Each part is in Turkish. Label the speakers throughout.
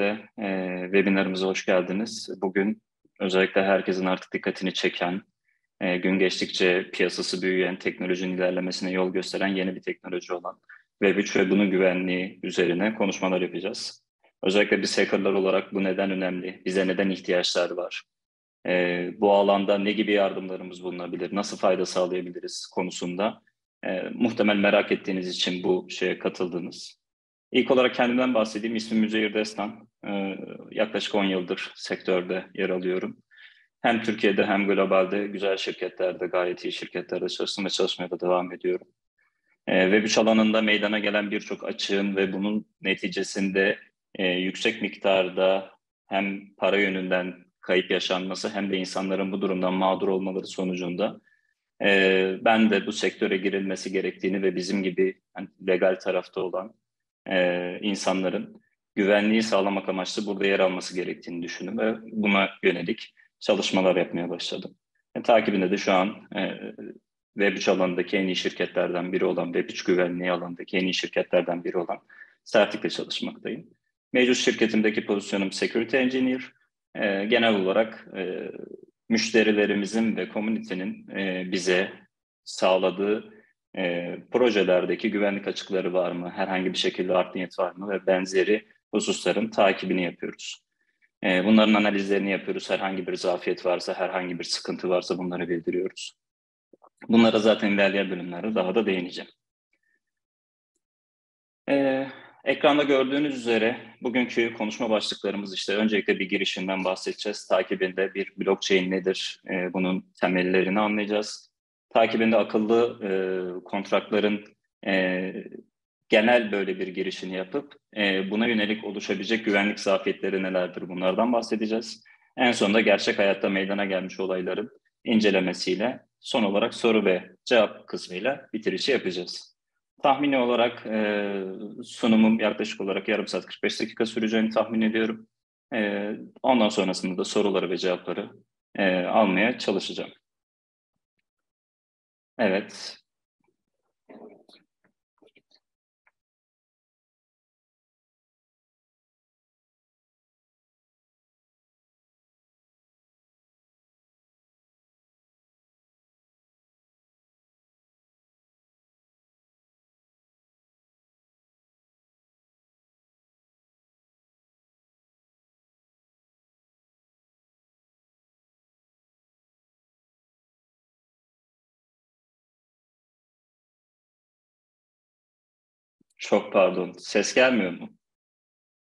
Speaker 1: e, webinarımıza hoş geldiniz. Bugün özellikle herkesin artık dikkatini çeken, e, gün geçtikçe piyasası büyüyen, teknolojinin ilerlemesine yol gösteren yeni bir teknoloji olan Web3 ve bunun güvenliği üzerine konuşmalar yapacağız. Özellikle biz hackerlar olarak bu neden önemli, bize neden ihtiyaçlar var, e, bu alanda ne gibi yardımlarımız bulunabilir, nasıl fayda sağlayabiliriz konusunda e, muhtemel merak ettiğiniz için bu şeye katıldınız. İlk olarak kendimden bahsedeyim. İsmim Müzeyir Destan. Ee, yaklaşık 10 yıldır sektörde yer alıyorum. Hem Türkiye'de hem globalde güzel şirketlerde, gayet iyi şirketlerde çalıştım ve çalışmaya da devam ediyorum. Ee, Web3 alanında meydana gelen birçok açığın ve bunun neticesinde e, yüksek miktarda hem para yönünden kayıp yaşanması hem de insanların bu durumdan mağdur olmaları sonucunda e, ben de bu sektöre girilmesi gerektiğini ve bizim gibi yani legal tarafta olan e, insanların güvenliği sağlamak amaçlı burada yer alması gerektiğini düşündüm ve buna yönelik çalışmalar yapmaya başladım. E, takibinde de şu an e, Web3 alanındaki en iyi şirketlerden biri olan, Web3 güvenliği alanındaki en iyi şirketlerden biri olan Sertik'le çalışmaktayım. Mevcut şirketimdeki pozisyonum Security Engineer. E, genel olarak e, müşterilerimizin ve komünitenin e, bize sağladığı e, projelerdeki güvenlik açıkları var mı, herhangi bir şekilde art niyet var mı ve benzeri hususların takibini yapıyoruz. E, bunların analizlerini yapıyoruz. Herhangi bir zafiyet varsa, herhangi bir sıkıntı varsa bunları bildiriyoruz. Bunlara zaten ilerleyen bölümlerde daha da değineceğim. E, ekranda gördüğünüz üzere bugünkü konuşma başlıklarımız işte öncelikle bir girişinden bahsedeceğiz. Takibinde bir blockchain nedir, e, bunun temellerini anlayacağız takibinde akıllı e, kontratların e, genel böyle bir girişini yapıp e, buna yönelik oluşabilecek güvenlik zafiyetleri nelerdir bunlardan bahsedeceğiz. En sonunda gerçek hayatta meydana gelmiş olayların incelemesiyle son olarak soru ve cevap kısmıyla bitirişi yapacağız. Tahmini olarak e, sunumum yaklaşık olarak yarım saat 45 dakika süreceğini tahmin ediyorum. E, ondan sonrasında da soruları ve cevapları e, almaya çalışacağım. Evet. Çok pardon. Ses gelmiyor mu?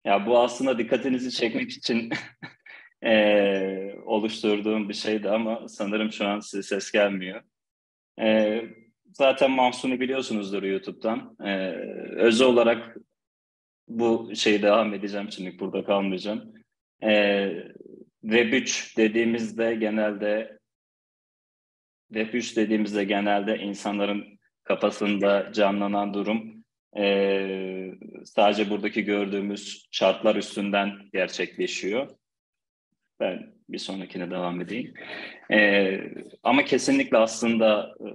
Speaker 1: Ya bu aslında dikkatinizi çekmek için e, oluşturduğum bir şeydi ama sanırım şu an size ses gelmiyor. E, zaten Mahsun'u biliyorsunuzdur YouTube'dan. E, özel olarak bu şeyi devam edeceğim şimdi burada kalmayacağım. E, Web3 dediğimizde genelde Web3 dediğimizde genelde insanların kafasında canlanan durum e, sadece buradaki gördüğümüz şartlar üstünden gerçekleşiyor. Ben bir sonrakine devam edeyim. E, ama kesinlikle aslında e,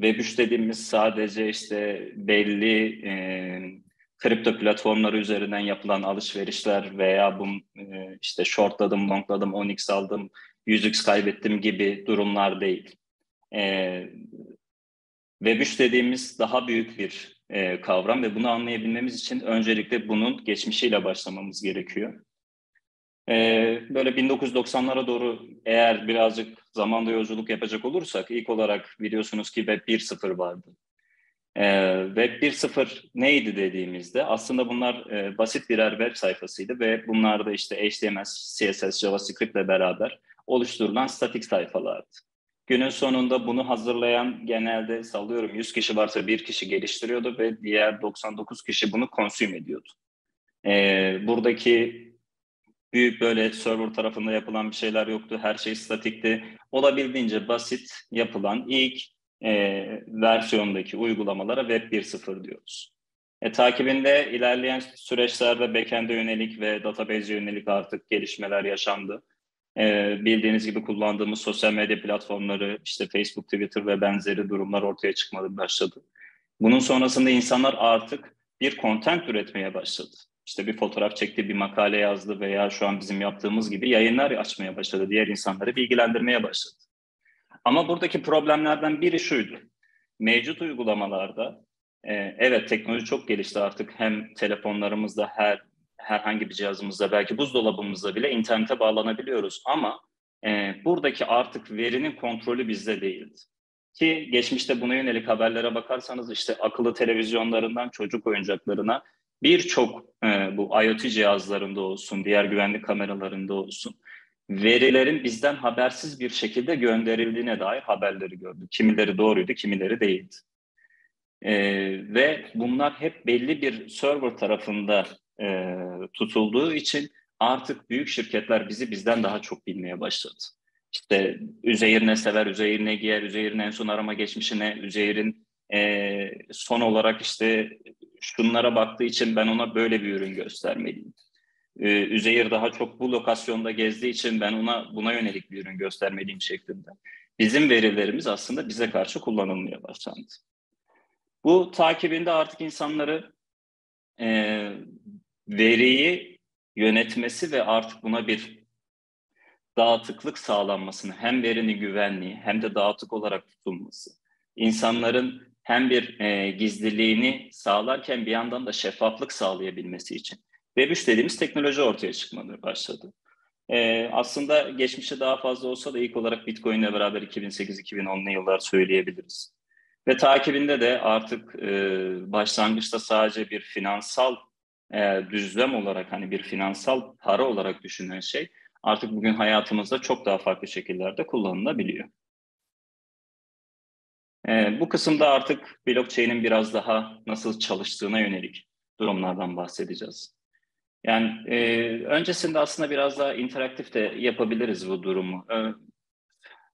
Speaker 1: Web3 dediğimiz sadece işte belli e, kripto platformları üzerinden yapılan alışverişler veya bu e, işte shortladım, longladım, 10x aldım, 100x kaybettim gibi durumlar değil. E, Web3 dediğimiz daha büyük bir e, kavram ve bunu anlayabilmemiz için öncelikle bunun geçmişiyle başlamamız gerekiyor. E, böyle 1990'lara doğru eğer birazcık zamanda yolculuk yapacak olursak ilk olarak biliyorsunuz ki Web 1.0 vardı. E, Web 1.0 neydi dediğimizde aslında bunlar e, basit birer web sayfasıydı ve bunlar da işte HTML, CSS, JavaScript ile beraber oluşturulan statik sayfalardı. Günün sonunda bunu hazırlayan genelde sallıyorum 100 kişi varsa bir kişi geliştiriyordu ve diğer 99 kişi bunu konsüm ediyordu. Ee, buradaki büyük böyle server tarafında yapılan bir şeyler yoktu. Her şey statikti. Olabildiğince basit yapılan ilk e, versiyondaki uygulamalara Web 1.0 diyoruz. E, takibinde ilerleyen süreçlerde backend'e yönelik ve database yönelik artık gelişmeler yaşandı. E, bildiğiniz gibi kullandığımız sosyal medya platformları, işte Facebook, Twitter ve benzeri durumlar ortaya çıkmaya başladı. Bunun sonrasında insanlar artık bir content üretmeye başladı. işte bir fotoğraf çekti, bir makale yazdı veya şu an bizim yaptığımız gibi yayınlar açmaya başladı. Diğer insanları bilgilendirmeye başladı. Ama buradaki problemlerden biri şuydu. Mevcut uygulamalarda e, evet teknoloji çok gelişti artık hem telefonlarımızda her herhangi bir cihazımızda belki buzdolabımızda bile internete bağlanabiliyoruz ama e, buradaki artık verinin kontrolü bizde değildi. Ki geçmişte buna yönelik haberlere bakarsanız işte akıllı televizyonlarından çocuk oyuncaklarına birçok e, bu IoT cihazlarında olsun, diğer güvenlik kameralarında olsun verilerin bizden habersiz bir şekilde gönderildiğine dair haberleri gördük. Kimileri doğruydu, kimileri değildi. E, ve bunlar hep belli bir server tarafında e, tutulduğu için artık büyük şirketler bizi bizden daha çok bilmeye başladı. İşte Üzeyir ne sever, Üzeyir ne giyer, Üzeyir'in en son arama geçmişi ne, Üzeyir'in e, son olarak işte şunlara baktığı için ben ona böyle bir ürün göstermeliyim. Ee, Üzeyir daha çok bu lokasyonda gezdiği için ben ona buna yönelik bir ürün göstermeliyim şeklinde. Bizim verilerimiz aslında bize karşı kullanılmaya başlandı. Bu takibinde artık insanları e, veriyi yönetmesi ve artık buna bir dağıtıklık sağlanmasını hem verinin güvenliği hem de dağıtık olarak tutulması, insanların hem bir e, gizliliğini sağlarken bir yandan da şeffaflık sağlayabilmesi için Web3 dediğimiz teknoloji ortaya çıkmaya başladı. E, aslında geçmişte daha fazla olsa da ilk olarak Bitcoin ile beraber 2008-2010'lu yıllar söyleyebiliriz. Ve takibinde de artık e, başlangıçta sadece bir finansal e, düzlem olarak hani bir finansal para olarak düşünen şey artık bugün hayatımızda çok daha farklı şekillerde kullanılabiliyor. E, bu kısımda artık blockchain'in biraz daha nasıl çalıştığına yönelik durumlardan bahsedeceğiz. Yani e, öncesinde aslında biraz daha interaktif de yapabiliriz bu durumu. E,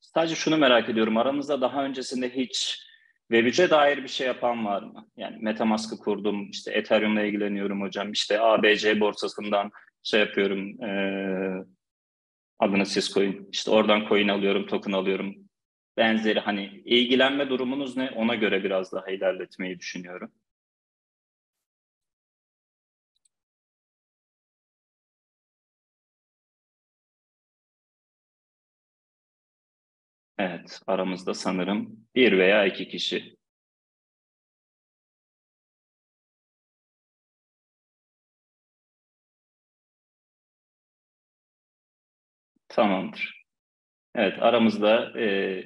Speaker 1: sadece şunu merak ediyorum, aranızda daha öncesinde hiç Web3'e dair bir şey yapan var mı? Yani Metamask'ı kurdum, işte Ethereum'la ilgileniyorum hocam, işte ABC borsasından şey yapıyorum, e, adını siz koyun, işte oradan coin alıyorum, token alıyorum. Benzeri hani ilgilenme durumunuz ne? Ona göre biraz daha ilerletmeyi düşünüyorum. Evet, aramızda sanırım bir veya iki kişi. Tamamdır. Evet, aramızda e,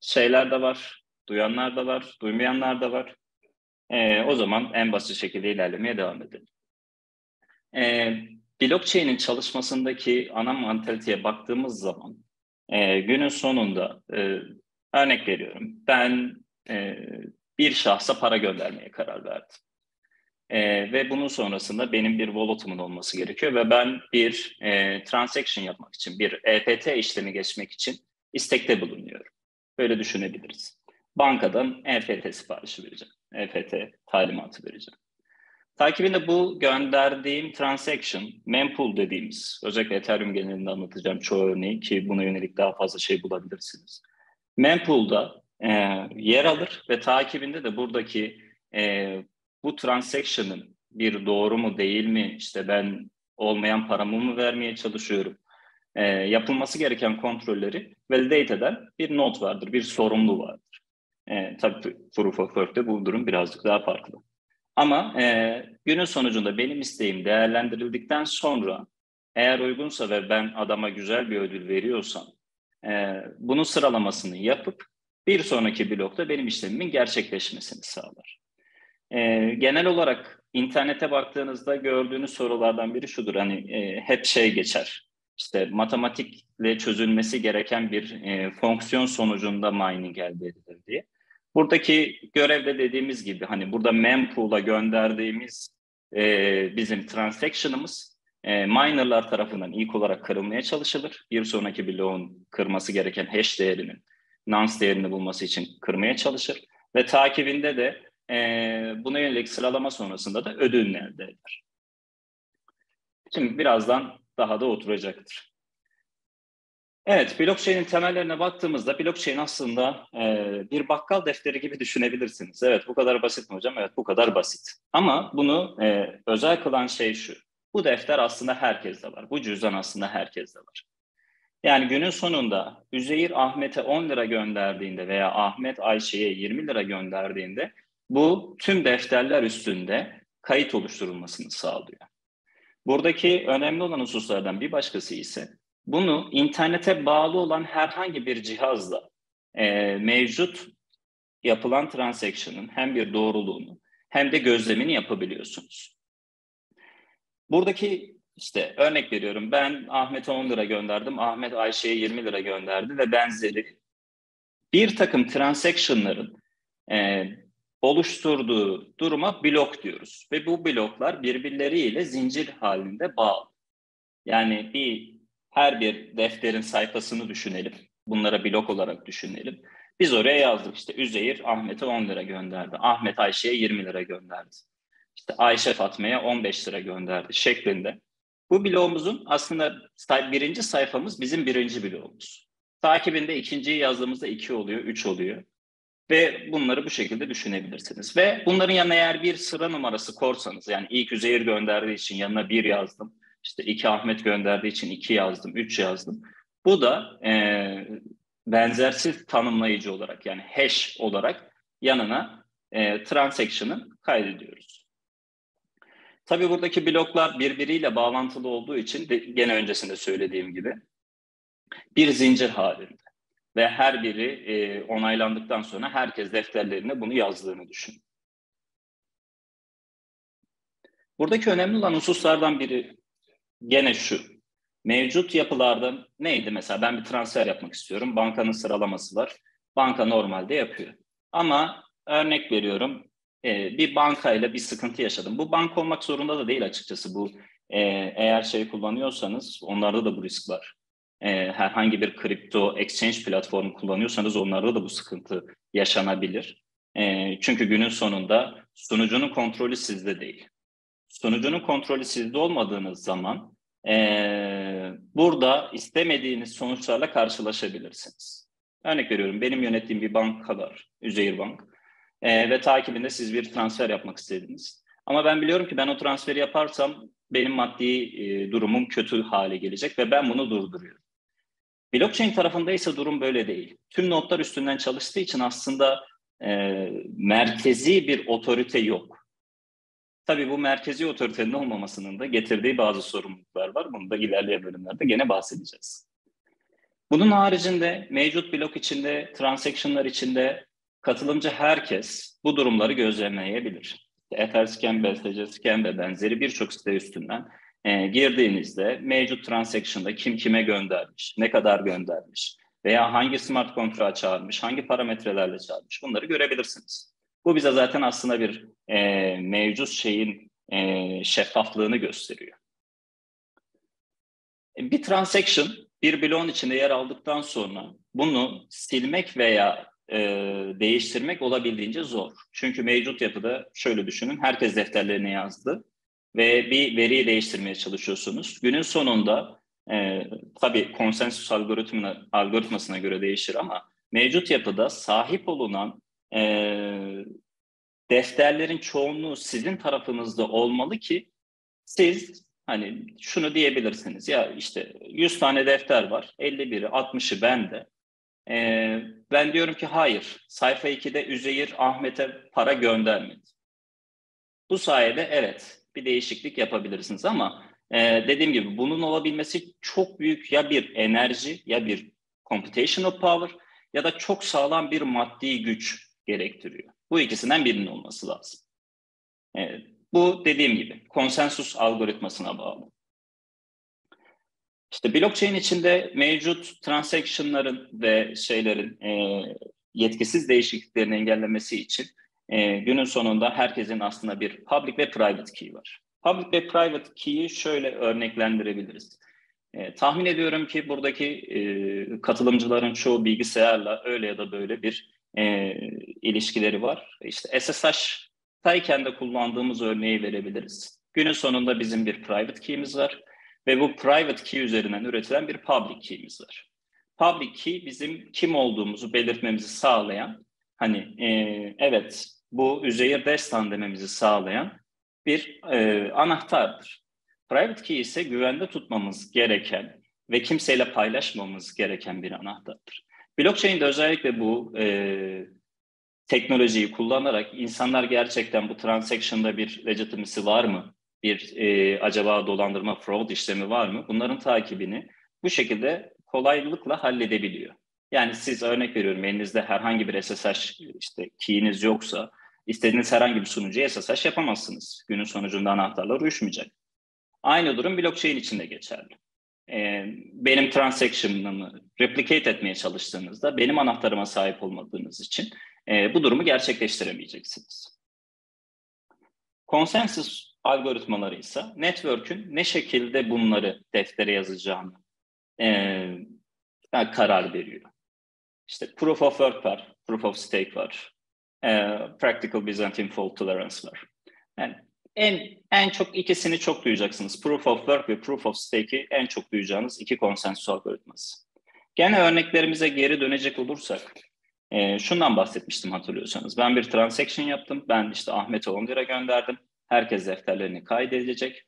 Speaker 1: şeyler de var, duyanlar da var, duymayanlar da var. E, o zaman en basit şekilde ilerlemeye devam edelim. E, blockchain'in çalışmasındaki ana mantaliteye baktığımız zaman e, günün sonunda e, örnek veriyorum. Ben e, bir şahsa para göndermeye karar verdim. E, ve bunun sonrasında benim bir wallet'ımın olması gerekiyor ve ben bir e, transaction yapmak için, bir EFT işlemi geçmek için istekte bulunuyorum. Böyle düşünebiliriz. Bankadan EFT siparişi vereceğim. EFT talimatı vereceğim. Takibinde bu gönderdiğim transaction, mempool dediğimiz, özellikle Ethereum genelinde anlatacağım çoğu örneği ki buna yönelik daha fazla şey bulabilirsiniz. Mempool'da e, yer alır ve takibinde de buradaki e, bu transaction'ın bir doğru mu değil mi, işte ben olmayan paramı mı vermeye çalışıyorum, e, yapılması gereken kontrolleri validate eden bir not vardır, bir sorumlu vardır. E, tabii Proof of Work'te bu durum birazcık daha farklı. Ama e, günün sonucunda benim isteğim değerlendirildikten sonra eğer uygunsa ve ben adama güzel bir ödül veriyorsam e, bunun sıralamasını yapıp bir sonraki blokta benim işlemimin gerçekleşmesini sağlar. E, genel olarak internete baktığınızda gördüğünüz sorulardan biri şudur. Hani e, hep şey geçer. İşte matematikle çözülmesi gereken bir e, fonksiyon sonucunda mining elde edilir diye. Buradaki görevde dediğimiz gibi hani burada mempool'a gönderdiğimiz e, bizim transaction'ımız e, minerlar tarafından ilk olarak kırılmaya çalışılır. Bir sonraki bloğun kırması gereken hash değerinin nonce değerini bulması için kırmaya çalışır. Ve takibinde de e, buna yönelik sıralama sonrasında da ödülünü elde eder. Şimdi birazdan daha da oturacaktır. Evet, blockchain'in temellerine baktığımızda blockchain aslında e, bir bakkal defteri gibi düşünebilirsiniz. Evet, bu kadar basit mi hocam? Evet, bu kadar basit. Ama bunu e, özel kılan şey şu. Bu defter aslında herkeste var. Bu cüzdan aslında herkeste var. Yani günün sonunda Üzeyir Ahmet'e 10 lira gönderdiğinde veya Ahmet Ayşe'ye 20 lira gönderdiğinde bu tüm defterler üstünde kayıt oluşturulmasını sağlıyor. Buradaki önemli olan hususlardan bir başkası ise bunu internete bağlı olan herhangi bir cihazla e, mevcut yapılan transaction'ın hem bir doğruluğunu hem de gözlemini yapabiliyorsunuz. Buradaki işte örnek veriyorum ben Ahmet'e 10 lira gönderdim, Ahmet Ayşe'ye 20 lira gönderdi ve benzeri bir takım transaction'ların e, oluşturduğu duruma blok diyoruz. Ve bu bloklar birbirleriyle zincir halinde bağlı. Yani bir her bir defterin sayfasını düşünelim. Bunlara blok olarak düşünelim. Biz oraya yazdık işte Üzeyir Ahmet'e 10 lira gönderdi. Ahmet Ayşe'ye 20 lira gönderdi. İşte Ayşe Fatma'ya 15 lira gönderdi şeklinde. Bu bloğumuzun aslında birinci sayfamız bizim birinci bloğumuz. Takibinde ikinciyi yazdığımızda iki oluyor, üç oluyor. Ve bunları bu şekilde düşünebilirsiniz. Ve bunların yanına eğer bir sıra numarası korsanız, yani ilk Üzeyir gönderdiği için yanına bir yazdım. İşte iki Ahmet gönderdiği için iki yazdım, üç yazdım. Bu da e, benzersiz tanımlayıcı olarak yani hash olarak yanına e, transaction'ı kaydediyoruz. Tabii buradaki bloklar birbiriyle bağlantılı olduğu için de gene öncesinde söylediğim gibi bir zincir halinde ve her biri e, onaylandıktan sonra herkes defterlerine bunu yazdığını düşün. Buradaki önemli olan hususlardan biri gene şu. Mevcut yapılarda neydi mesela ben bir transfer yapmak istiyorum. Bankanın sıralaması var. Banka normalde yapıyor. Ama örnek veriyorum e, bir bankayla bir sıkıntı yaşadım. Bu banka olmak zorunda da değil açıkçası. Bu e, eğer şey kullanıyorsanız onlarda da bu risk var. E, herhangi bir kripto exchange platformu kullanıyorsanız onlarda da bu sıkıntı yaşanabilir. Çünkü günün sonunda sunucunun kontrolü sizde değil. Sunucunun kontrolü sizde olmadığınız zaman e, burada istemediğiniz sonuçlarla karşılaşabilirsiniz. Örnek veriyorum benim yönettiğim bir banka var, Üzeyir Bank e, ve takibinde siz bir transfer yapmak istediniz. Ama ben biliyorum ki ben o transferi yaparsam benim maddi e, durumum kötü hale gelecek ve ben bunu durduruyorum. Blockchain tarafında ise durum böyle değil. Tüm notlar üstünden çalıştığı için aslında e, merkezi bir otorite yok. Tabii bu merkezi otoritenin olmamasının da getirdiği bazı sorumluluklar var. Bunu da ilerleyen bölümlerde gene bahsedeceğiz. Bunun haricinde mevcut blok içinde, transactionlar içinde katılımcı herkes bu durumları gözlemleyebilir. Etherscan, BSC ve benzeri birçok site üstünden e, girdiğinizde mevcut transaction'da kim kime göndermiş, ne kadar göndermiş veya hangi smart kontrağı çağırmış, hangi parametrelerle çağırmış bunları görebilirsiniz. Bu bize zaten aslında bir e, mevcut şeyin e, şeffaflığını gösteriyor. Bir transaction bir bloğun içinde yer aldıktan sonra bunu silmek veya e, değiştirmek olabildiğince zor. Çünkü mevcut yapıda şöyle düşünün, herkes defterlerine yazdı ve bir veriyi değiştirmeye çalışıyorsunuz. Günün sonunda e, tabii konsensus algoritmasına göre değişir ama mevcut yapıda sahip olunan e, defterlerin çoğunluğu sizin tarafınızda olmalı ki siz hani şunu diyebilirsiniz ya işte 100 tane defter var 51'i 60'ı bende ee, ben diyorum ki hayır sayfa 2'de Üzeyir Ahmet'e para göndermedi. Bu sayede evet bir değişiklik yapabilirsiniz ama e, dediğim gibi bunun olabilmesi çok büyük ya bir enerji ya bir computational power ya da çok sağlam bir maddi güç gerektiriyor. Bu ikisinden birinin olması lazım. Evet, bu dediğim gibi konsensus algoritmasına bağlı. İşte blockchain içinde mevcut transaction'ların ve şeylerin e, yetkisiz değişikliklerini engellemesi için e, günün sonunda herkesin aslında bir public ve private key var. Public ve private key'i şöyle örneklendirebiliriz. E, tahmin ediyorum ki buradaki e, katılımcıların çoğu bilgisayarla öyle ya da böyle bir e, ilişkileri var. İşte SSH'tayken de kullandığımız örneği verebiliriz. Günün sonunda bizim bir private key'imiz var ve bu private key üzerinden üretilen bir public key'imiz var. Public key bizim kim olduğumuzu belirtmemizi sağlayan, hani e, evet bu Üzeyir Destan dememizi sağlayan bir e, anahtardır. Private key ise güvende tutmamız gereken ve kimseyle paylaşmamamız gereken bir anahtardır. Blockchain'de özellikle bu e, teknolojiyi kullanarak insanlar gerçekten bu transaction'da bir legitimacy var mı? Bir e, acaba dolandırma fraud işlemi var mı? Bunların takibini bu şekilde kolaylıkla halledebiliyor. Yani siz örnek veriyorum elinizde herhangi bir SSH işte key'iniz yoksa istediğiniz herhangi bir sunucuya SSH yapamazsınız. Günün sonucunda anahtarlar uyuşmayacak. Aynı durum blockchain için de geçerli. Ee, benim transaction'ımı replicate etmeye çalıştığınızda benim anahtarıma sahip olmadığınız için e, bu durumu gerçekleştiremeyeceksiniz. Konsensus algoritmaları ise network'ün ne şekilde bunları deftere yazacağını e, karar veriyor. İşte proof of work var, proof of stake var, e, practical Byzantine fault tolerance var. Yani en en çok ikisini çok duyacaksınız. Proof of work ve proof of stake'i en çok duyacağınız iki konsensus algoritması. Gene örneklerimize geri dönecek olursak, e, şundan bahsetmiştim hatırlıyorsanız. Ben bir transaction yaptım. Ben işte Ahmet'e 10 lira gönderdim. Herkes defterlerini kaydedecek.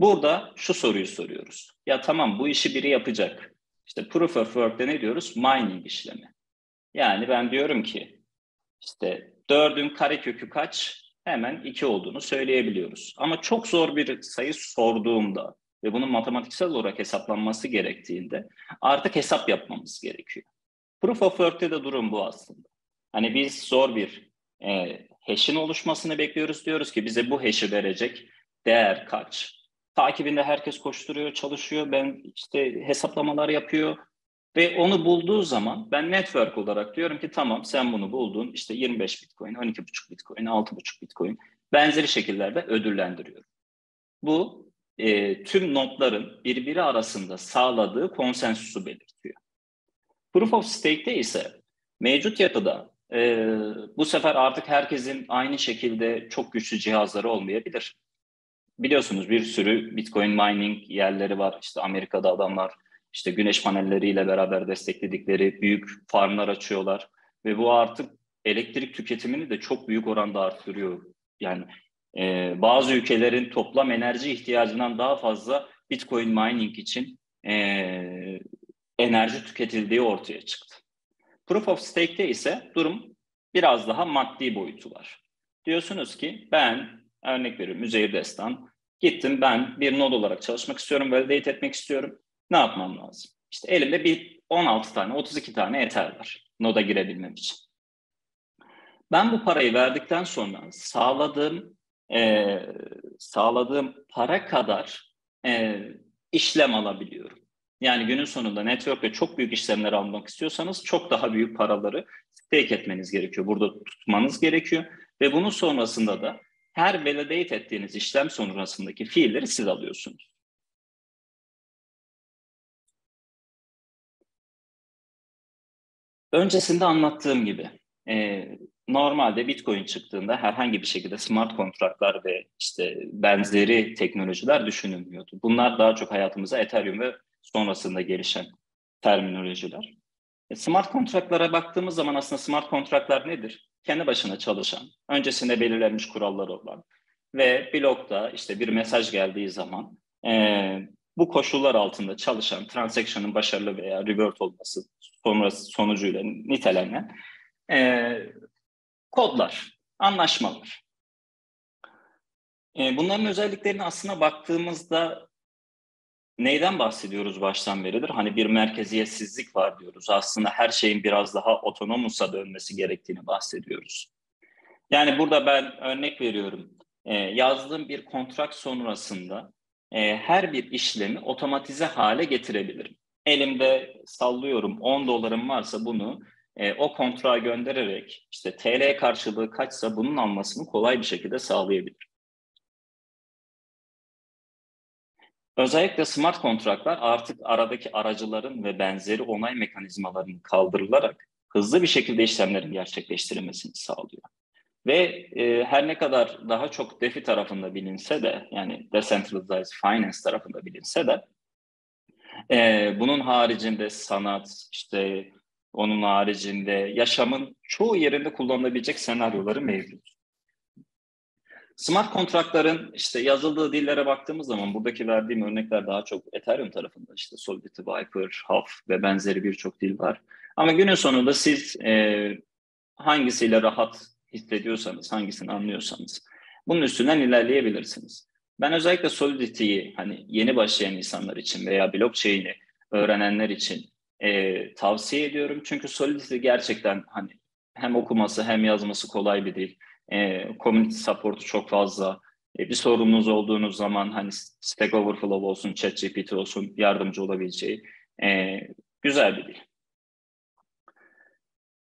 Speaker 1: Burada şu soruyu soruyoruz. Ya tamam bu işi biri yapacak. İşte proof of work'te ne diyoruz? Mining işlemi. Yani ben diyorum ki işte dördün karekökü kaç? Hemen iki olduğunu söyleyebiliyoruz. Ama çok zor bir sayı sorduğumda ve bunun matematiksel olarak hesaplanması gerektiğinde artık hesap yapmamız gerekiyor. Proof of Work'te de durum bu aslında. Hani biz zor bir e, hash'in oluşmasını bekliyoruz. Diyoruz ki bize bu hash'i verecek değer kaç? Takibinde herkes koşturuyor, çalışıyor. Ben işte hesaplamalar yapıyor. Ve onu bulduğu zaman ben network olarak diyorum ki tamam sen bunu buldun. İşte 25 bitcoin, 12,5 bitcoin, 6,5 bitcoin benzeri şekillerde ödüllendiriyorum. Bu e, tüm notların birbiri arasında sağladığı konsensusu belirtiyor. Proof of Stake'te ise mevcut yapıda e, bu sefer artık herkesin aynı şekilde çok güçlü cihazları olmayabilir. Biliyorsunuz bir sürü Bitcoin mining yerleri var. İşte Amerika'da adamlar işte güneş panelleriyle beraber destekledikleri büyük farmlar açıyorlar ve bu artık elektrik tüketimini de çok büyük oranda arttırıyor. Yani e, bazı ülkelerin toplam enerji ihtiyacından daha fazla Bitcoin mining için e, enerji tüketildiği ortaya çıktı. Proof of Stake'te ise durum biraz daha maddi boyutu var. Diyorsunuz ki ben örnek veriyorum Üzeyir Destan gittim ben bir node olarak çalışmak istiyorum, validate etmek istiyorum. Ne yapmam lazım? İşte elimde bir 16 tane, 32 tane Ether var noda girebilmem için. Ben bu parayı verdikten sonra sağladığım e, sağladığım para kadar e, işlem alabiliyorum. Yani günün sonunda network'te çok büyük işlemler almak istiyorsanız çok daha büyük paraları stake etmeniz gerekiyor. Burada tutmanız gerekiyor ve bunun sonrasında da her validate ettiğiniz işlem sonrasındaki fiilleri siz alıyorsunuz. Öncesinde anlattığım gibi e, normalde Bitcoin çıktığında herhangi bir şekilde smart kontratlar ve işte benzeri teknolojiler düşünülmüyordu. Bunlar daha çok hayatımıza Ethereum ve sonrasında gelişen terminolojiler. E, smart kontratlara baktığımız zaman aslında smart kontratlar nedir? Kendi başına çalışan, öncesinde belirlenmiş kuralları olan ve blokta işte bir mesaj geldiği zaman e, bu koşullar altında çalışan transaction'ın başarılı veya revert olması sonrası sonucuyla nitelenen e, kodlar, anlaşmalar. E, bunların özelliklerine aslına baktığımızda neyden bahsediyoruz baştan beridir? Hani bir merkeziyetsizlik var diyoruz. Aslında her şeyin biraz daha otonomusa dönmesi gerektiğini bahsediyoruz. Yani burada ben örnek veriyorum. E, yazdığım bir kontrak sonrasında e, her bir işlemi otomatize hale getirebilirim. Elimde sallıyorum 10 dolarım varsa bunu e, o kontrağa göndererek işte TL karşılığı kaçsa bunun almasını kolay bir şekilde sağlayabilirim. Özellikle smart kontratlar artık aradaki aracıların ve benzeri onay mekanizmalarının kaldırılarak hızlı bir şekilde işlemlerin gerçekleştirilmesini sağlıyor. Ve e, her ne kadar daha çok DeFi tarafında bilinse de yani Decentralized Finance tarafında bilinse de e, bunun haricinde sanat, işte onun haricinde yaşamın çoğu yerinde kullanılabilecek senaryoları mevcut. Smart kontratların işte yazıldığı dillere baktığımız zaman buradaki verdiğim örnekler daha çok Ethereum tarafında işte Solidity, Viper, Huff ve benzeri birçok dil var. Ama günün sonunda siz e, hangisiyle rahat hissediyorsanız, hangisini anlıyorsanız bunun üstünden ilerleyebilirsiniz. Ben özellikle Solidity'yi hani yeni başlayan insanlar için veya blockchain'i öğrenenler için e, tavsiye ediyorum. Çünkü Solidity gerçekten hani hem okuması hem yazması kolay bir dil. E, community support'u çok fazla. E, bir sorununuz olduğunuz zaman hani Stack Overflow olsun, ChatGPT olsun yardımcı olabileceği e, güzel bir dil.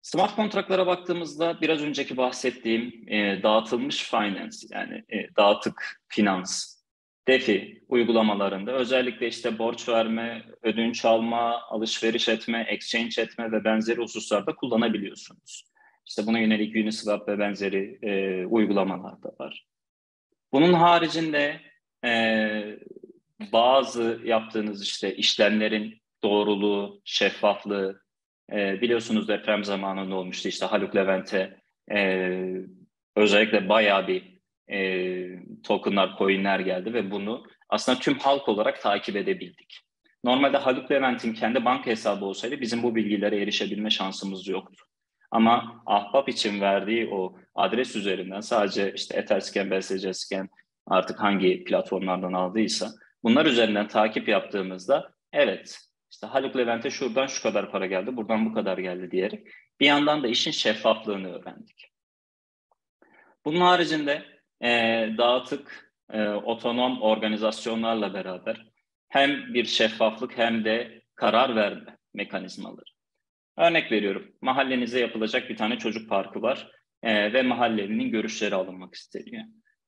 Speaker 1: Smart kontratlara baktığımızda biraz önceki bahsettiğim e, dağıtılmış finance yani e, dağıtık finans, DeFi uygulamalarında özellikle işte borç verme, ödünç alma, alışveriş etme, exchange etme ve benzeri hususlarda kullanabiliyorsunuz. İşte buna yönelik Uniswap ve benzeri e, uygulamalar da var. Bunun haricinde e, bazı yaptığınız işte işlemlerin doğruluğu, şeffaflığı, e, biliyorsunuz deprem zamanında olmuştu işte Haluk Levent'e e, özellikle bayağı bir e, tokenlar, coinler geldi ve bunu aslında tüm halk olarak takip edebildik. Normalde Haluk Levent'in kendi banka hesabı olsaydı bizim bu bilgilere erişebilme şansımız yoktu. Ama Ahbap için verdiği o adres üzerinden sadece işte Etherscan, BSCscan artık hangi platformlardan aldıysa bunlar üzerinden takip yaptığımızda evet işte Haluk Levent'e şuradan şu kadar para geldi, buradan bu kadar geldi diyerek bir yandan da işin şeffaflığını öğrendik. Bunun haricinde e, dağıtık e, otonom organizasyonlarla beraber hem bir şeffaflık hem de karar verme mekanizmaları. Örnek veriyorum, mahallenize yapılacak bir tane çocuk parkı var e, ve mahallenin görüşleri alınmak isteniyor.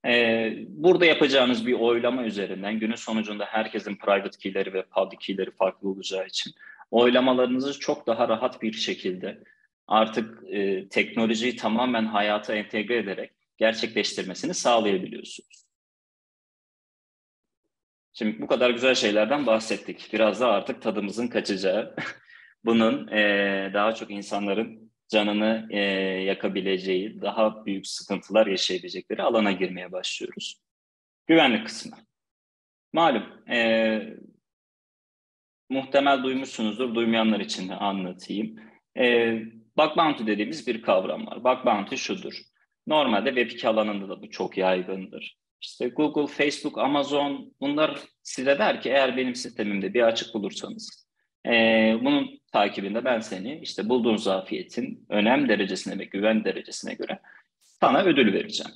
Speaker 1: E, burada yapacağınız bir oylama üzerinden günün sonucunda herkesin private key'leri ve public key'leri farklı olacağı için oylamalarınızı çok daha rahat bir şekilde artık e, teknolojiyi tamamen hayata entegre ederek gerçekleştirmesini sağlayabiliyorsunuz. Şimdi bu kadar güzel şeylerden bahsettik. Biraz da artık tadımızın kaçacağı, bunun e, daha çok insanların canını e, yakabileceği, daha büyük sıkıntılar yaşayabilecekleri alana girmeye başlıyoruz. Güvenlik kısmı. Malum, e, muhtemel duymuşsunuzdur, duymayanlar için de anlatayım. E, bug bounty dediğimiz bir kavram var. Bug bounty şudur. Normalde Web2 alanında da bu çok yaygındır. İşte Google, Facebook, Amazon bunlar size der ki eğer benim sistemimde bir açık bulursanız e, bunun takibinde ben seni işte bulduğun zafiyetin önem derecesine ve güven derecesine göre sana ödül vereceğim.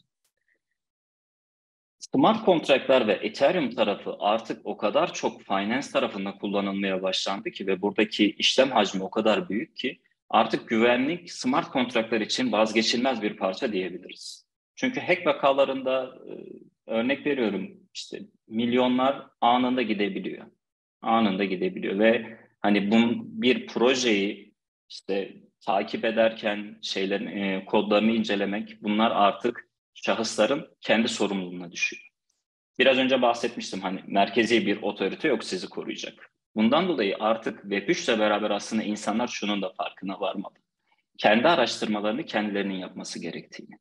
Speaker 1: Smart kontratlar ve Ethereum tarafı artık o kadar çok finance tarafında kullanılmaya başlandı ki ve buradaki işlem hacmi o kadar büyük ki artık güvenlik smart kontratlar için vazgeçilmez bir parça diyebiliriz. Çünkü hack vakalarında e, örnek veriyorum işte milyonlar anında gidebiliyor. Anında gidebiliyor ve hani bu bir projeyi işte takip ederken şeylerin e, kodlarını incelemek bunlar artık şahısların kendi sorumluluğuna düşüyor. Biraz önce bahsetmiştim hani merkezi bir otorite yok sizi koruyacak. Bundan dolayı artık Web3 ile beraber aslında insanlar şunun da farkına varmalı. Kendi araştırmalarını kendilerinin yapması gerektiğini.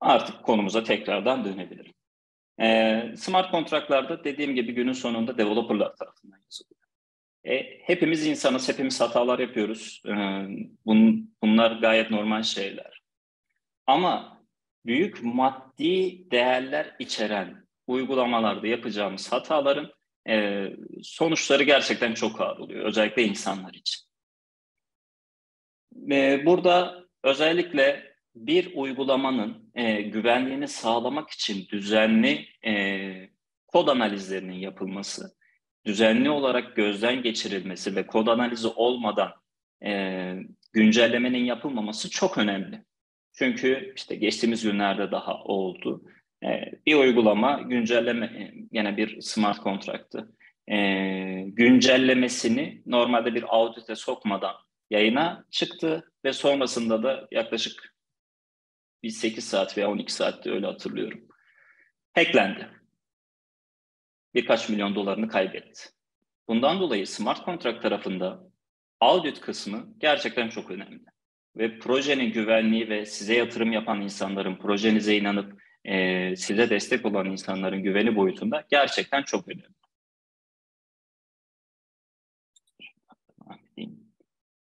Speaker 1: Artık konumuza tekrardan dönebilirim. E, smart kontratlarda dediğim gibi günün sonunda developerlar tarafından yazılıyor. E, hepimiz insanız, hepimiz hatalar yapıyoruz. E, bun, bunlar gayet normal şeyler. Ama büyük maddi değerler içeren uygulamalarda yapacağımız hataların e, sonuçları gerçekten çok ağır oluyor. Özellikle insanlar için. E, burada özellikle bir uygulamanın e, güvenliğini sağlamak için düzenli e, kod analizlerinin yapılması, düzenli olarak gözden geçirilmesi ve kod analizi olmadan e, güncellemenin yapılmaması çok önemli. Çünkü işte geçtiğimiz günlerde daha oldu. E, bir uygulama güncelleme, e, yine bir smart kontraktı. E, güncellemesini normalde bir audite sokmadan yayına çıktı ve sonrasında da yaklaşık bir 8 saat veya 12 saatte öyle hatırlıyorum. Hacklendi. Birkaç milyon dolarını kaybetti. Bundan dolayı smart kontrakt tarafında audit kısmı gerçekten çok önemli. ve projenin güvenliği ve size yatırım yapan insanların, projenize inanıp e, size destek olan insanların güveni boyutunda gerçekten çok önemli.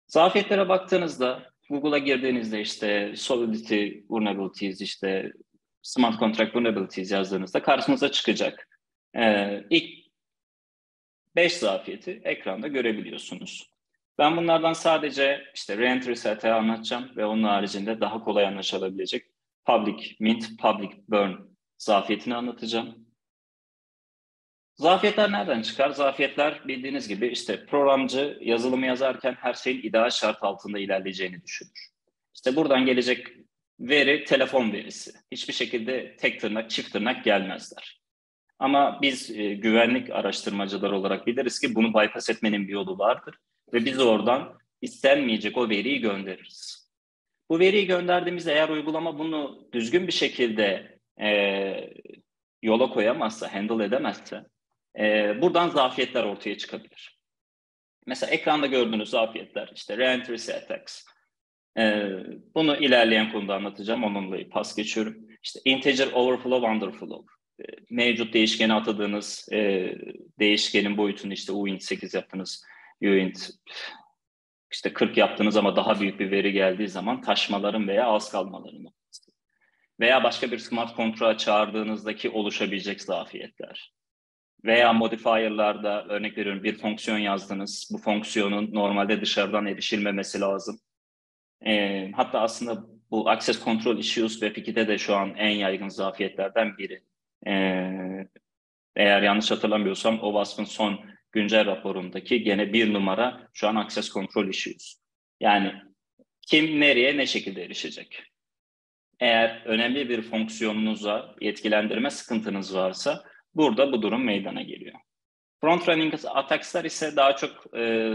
Speaker 1: Zafiyetlere baktığınızda Google'a girdiğinizde işte Solidity Vulnerabilities, işte Smart Contract Vulnerabilities yazdığınızda karşınıza çıkacak. Ee, ilk 5 zafiyeti ekranda görebiliyorsunuz. Ben bunlardan sadece işte reentry anlatacağım ve onun haricinde daha kolay anlaşılabilecek public mint, public burn zafiyetini anlatacağım. Zafiyetler nereden çıkar? Zafiyetler bildiğiniz gibi işte programcı yazılımı yazarken her şeyin ideal şart altında ilerleyeceğini düşünür. İşte buradan gelecek veri telefon verisi. Hiçbir şekilde tek tırnak, çift tırnak gelmezler. Ama biz e, güvenlik araştırmacılar olarak biliriz ki bunu bypass etmenin bir yolu vardır. Ve biz oradan istenmeyecek o veriyi göndeririz. Bu veriyi gönderdiğimizde eğer uygulama bunu düzgün bir şekilde e, yola koyamazsa, handle edemezse e, buradan zafiyetler ortaya çıkabilir. Mesela ekranda gördüğünüz zafiyetler işte reentry attacks. E, bunu ilerleyen konuda anlatacağım. Onunla pas geçiyorum. İşte integer overflow, underflow. E, mevcut değişkeni atadığınız e, değişkenin boyutunu işte uint 8 yaptınız. uint işte 40 yaptınız ama daha büyük bir veri geldiği zaman taşmaların veya az kalmaların veya başka bir smart kontra çağırdığınızdaki oluşabilecek zafiyetler. Veya modifier'larda örnek veriyorum bir fonksiyon yazdınız. Bu fonksiyonun normalde dışarıdan erişilmemesi lazım. E, hatta aslında bu access control issues ve 2'de de şu an en yaygın zafiyetlerden biri. E, eğer yanlış hatırlamıyorsam o vasfın son güncel raporundaki gene bir numara şu an access control issues. Yani kim nereye ne şekilde erişecek? Eğer önemli bir fonksiyonunuza yetkilendirme sıkıntınız varsa burada bu durum meydana geliyor. Front running attacks'lar ise daha çok e,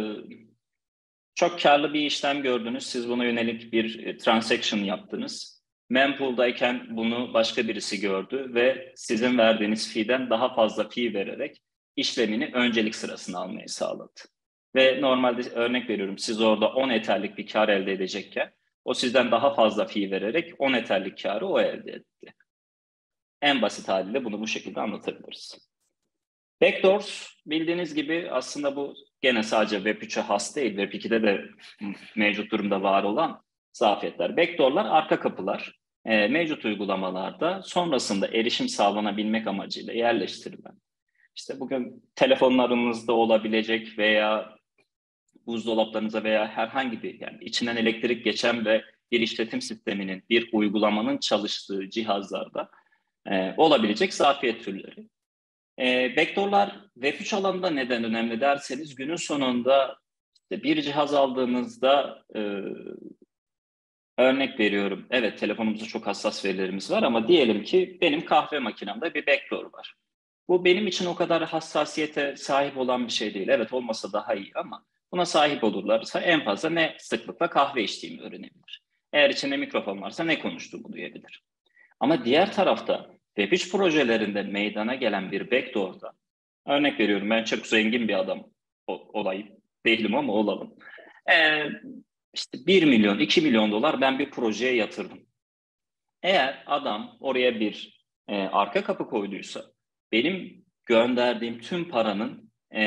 Speaker 1: çok karlı bir işlem gördünüz. Siz buna yönelik bir e, transaction yaptınız. Mempool'dayken bunu başka birisi gördü ve sizin verdiğiniz fee'den daha fazla fee vererek işlemini öncelik sırasına almayı sağladı. Ve normalde örnek veriyorum siz orada 10 eterlik bir kar elde edecekken o sizden daha fazla fee vererek 10 eterlik karı o elde etti. En basit haliyle bunu bu şekilde anlatabiliriz. Backdoors bildiğiniz gibi aslında bu gene sadece Web3'e has değil, Web 2'de de mevcut durumda var olan zafiyetler. Backdoor'lar arka kapılar. E, mevcut uygulamalarda sonrasında erişim sağlanabilmek amacıyla yerleştirilen. İşte bugün telefonlarınızda olabilecek veya buzdolaplarınıza veya herhangi bir yani içinden elektrik geçen ve bir işletim sisteminin, bir uygulamanın çalıştığı cihazlarda e, olabilecek zafiyet türleri. E, backdoor'lar Web3 alanında neden önemli derseniz günün sonunda işte bir cihaz aldığınızda e, örnek veriyorum. Evet telefonumuzda çok hassas verilerimiz var ama diyelim ki benim kahve makinemde bir backdoor var. Bu benim için o kadar hassasiyete sahip olan bir şey değil. Evet olmasa daha iyi ama buna sahip olurlarsa en fazla ne sıklıkla kahve içtiğimi öğrenebilir. Eğer içinde mikrofon varsa ne konuştuğumu duyabilir. Ama diğer tarafta Web3 projelerinde meydana gelen bir backdoor'da, örnek veriyorum ben çok zengin bir adam olayım, değilim ama olalım. Ee, işte 1 milyon, 2 milyon dolar ben bir projeye yatırdım. Eğer adam oraya bir e, arka kapı koyduysa, benim gönderdiğim tüm paranın e,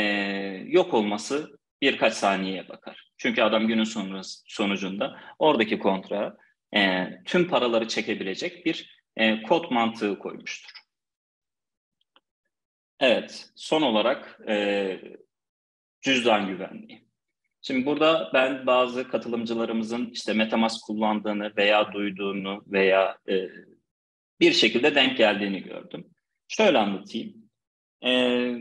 Speaker 1: yok olması birkaç saniyeye bakar. Çünkü adam günün sonucunda oradaki kontra e, tüm paraları çekebilecek bir e, kod mantığı koymuştur. Evet, son olarak e, cüzdan güvenliği. Şimdi burada ben bazı katılımcılarımızın işte Metamask kullandığını veya duyduğunu veya e, bir şekilde denk geldiğini gördüm. Şöyle anlatayım. E,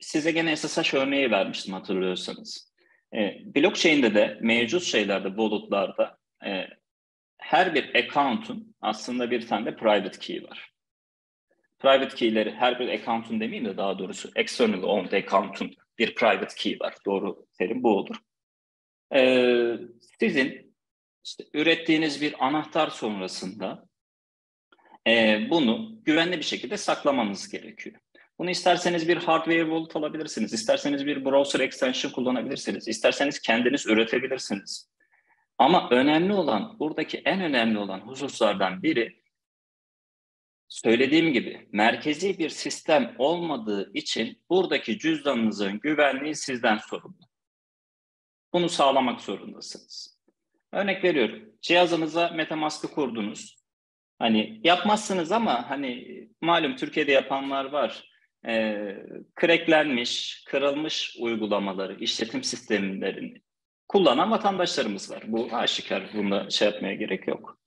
Speaker 1: size gene SSH örneği vermiştim hatırlıyorsanız. E, blockchain'de de mevcut şeylerde, wallet'larda e, her bir account'un aslında bir tane de private key var. Private key'leri her bir account'un demeyeyim de daha doğrusu external owned account'un bir private key var. Doğru terim bu olur. Ee, sizin işte ürettiğiniz bir anahtar sonrasında e, bunu güvenli bir şekilde saklamanız gerekiyor. Bunu isterseniz bir hardware wallet alabilirsiniz, isterseniz bir browser extension kullanabilirsiniz, isterseniz kendiniz üretebilirsiniz. Ama önemli olan, buradaki en önemli olan hususlardan biri söylediğim gibi merkezi bir sistem olmadığı için buradaki cüzdanınızın güvenliği sizden sorumlu. Bunu sağlamak zorundasınız. Örnek veriyorum. Cihazınıza MetaMask'ı kurdunuz. Hani yapmazsınız ama hani malum Türkiye'de yapanlar var. Ee, cracklenmiş, kırılmış uygulamaları, işletim sistemlerini kullanan vatandaşlarımız var. Bu aşikar. Bunda şey yapmaya gerek yok.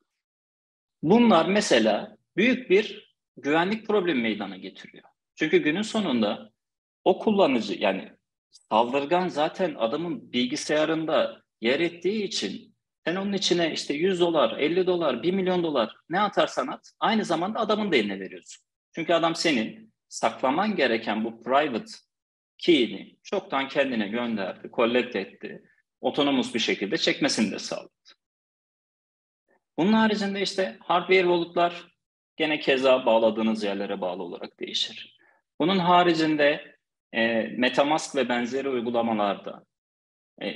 Speaker 1: Bunlar mesela büyük bir güvenlik problemi meydana getiriyor. Çünkü günün sonunda o kullanıcı yani saldırgan zaten adamın bilgisayarında yer ettiği için sen onun içine işte 100 dolar, 50 dolar, 1 milyon dolar ne atarsan at aynı zamanda adamın da eline veriyorsun. Çünkü adam senin saklaman gereken bu private key'ini çoktan kendine gönderdi, collect etti, otonomus bir şekilde çekmesini de sağladı. Bunun haricinde işte hardware wallet'lar gene keza bağladığınız yerlere bağlı olarak değişir. Bunun haricinde e, Metamask ve benzeri uygulamalarda e,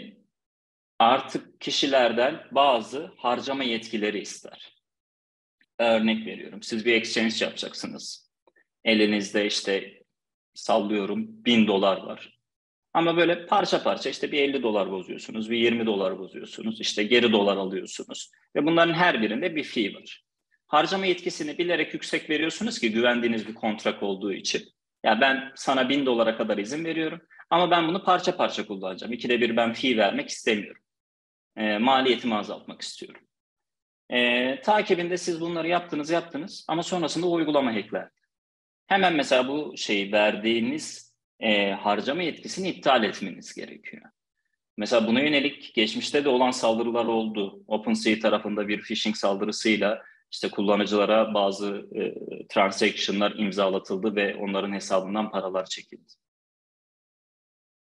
Speaker 1: artık kişilerden bazı harcama yetkileri ister. Örnek veriyorum. Siz bir exchange yapacaksınız. Elinizde işte sallıyorum bin dolar var. Ama böyle parça parça işte bir 50 dolar bozuyorsunuz, bir 20 dolar bozuyorsunuz, işte geri dolar alıyorsunuz. Ve bunların her birinde bir fee var. Harcama yetkisini bilerek yüksek veriyorsunuz ki güvendiğiniz bir kontrak olduğu için. Ya ben sana bin dolara kadar izin veriyorum ama ben bunu parça parça kullanacağım. İkide bir ben fee vermek istemiyorum. E, maliyetimi azaltmak istiyorum. E, takibinde siz bunları yaptınız yaptınız ama sonrasında uygulama hackler. Hemen mesela bu şeyi verdiğiniz e, harcama yetkisini iptal etmeniz gerekiyor. Mesela buna yönelik geçmişte de olan saldırılar oldu. OpenSea tarafında bir phishing saldırısıyla işte kullanıcılara bazı e, transaction'lar imzalatıldı ve onların hesabından paralar çekildi.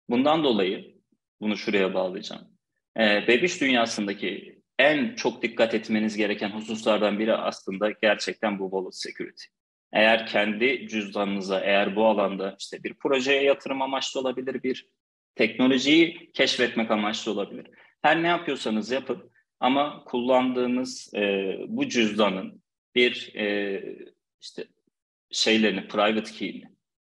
Speaker 1: Bundan dolayı bunu şuraya bağlayacağım. E, Web3 dünyasındaki en çok dikkat etmeniz gereken hususlardan biri aslında gerçekten bu wallet security. Eğer kendi cüzdanınıza, eğer bu alanda işte bir projeye yatırım amaçlı olabilir, bir teknolojiyi keşfetmek amaçlı olabilir. Her ne yapıyorsanız yapın ama kullandığınız e, bu cüzdanın bir e, işte şeylerini, private key'ini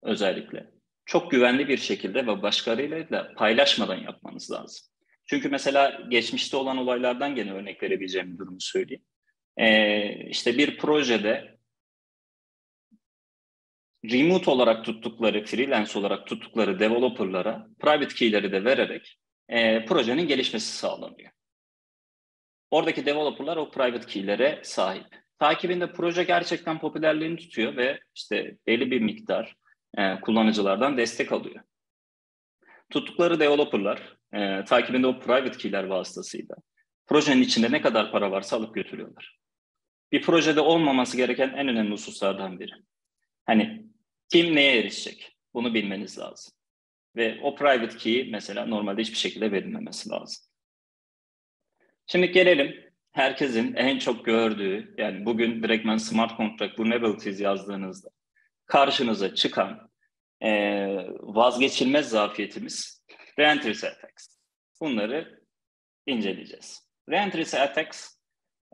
Speaker 1: özellikle çok güvenli bir şekilde ve başkalarıyla da paylaşmadan yapmanız lazım. Çünkü mesela geçmişte olan olaylardan gene örnek verebileceğim bir durumu söyleyeyim. Ee, işte bir projede remote olarak tuttukları, freelance olarak tuttukları developerlara private key'leri de vererek e, projenin gelişmesi sağlanıyor. Oradaki developerlar o private key'lere sahip. Takibinde proje gerçekten popülerliğini tutuyor ve işte belli bir miktar e, kullanıcılardan destek alıyor. Tuttukları developerlar e, takibinde o private key'ler vasıtasıyla projenin içinde ne kadar para varsa alıp götürüyorlar. Bir projede olmaması gereken en önemli hususlardan biri. Hani kim neye erişecek? Bunu bilmeniz lazım. Ve o private key mesela normalde hiçbir şekilde verilmemesi lazım. Şimdi gelelim herkesin en çok gördüğü, yani bugün direktmen smart contract vulnerabilities yazdığınızda karşınıza çıkan e, vazgeçilmez zafiyetimiz reentry attacks. Bunları inceleyeceğiz. Reentry attacks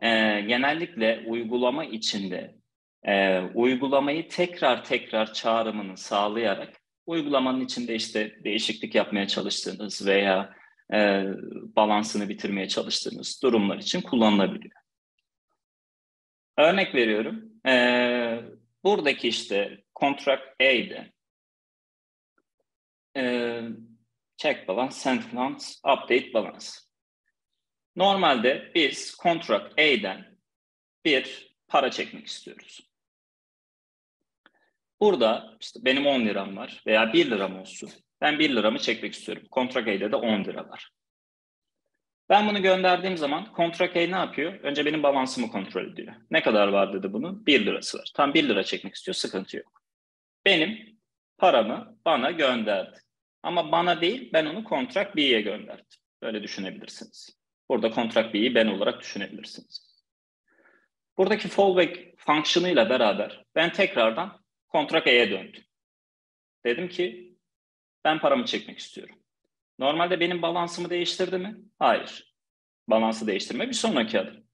Speaker 1: e, genellikle uygulama içinde e, uygulamayı tekrar tekrar çağrımını sağlayarak uygulamanın içinde işte değişiklik yapmaya çalıştığınız veya e, balansını bitirmeye çalıştığınız durumlar için kullanılabiliyor. Örnek veriyorum. E, buradaki işte contract A'de e, check balance, send balance, update balance. Normalde biz contract A'den bir para çekmek istiyoruz. Burada işte benim 10 liram var veya 1 liram olsun. Ben 1 liramı çekmek istiyorum. Kontrakey'de de 10 lira var. Ben bunu gönderdiğim zaman Kontrakey ne yapıyor? Önce benim balansımı kontrol ediyor. Ne kadar var dedi bunun? 1 lirası var. Tam 1 lira çekmek istiyor, sıkıntı yok. Benim paramı bana gönderdi. Ama bana değil, ben onu kontrak B'ye gönderdim. Böyle düşünebilirsiniz. Burada kontrak B'yi ben olarak düşünebilirsiniz. Buradaki fallback fonksiyonuyla beraber ben tekrardan kontrak E'ye döndüm. Dedim ki ben paramı çekmek istiyorum. Normalde benim balansımı değiştirdi mi? Hayır. Balansı değiştirme bir sonraki adım.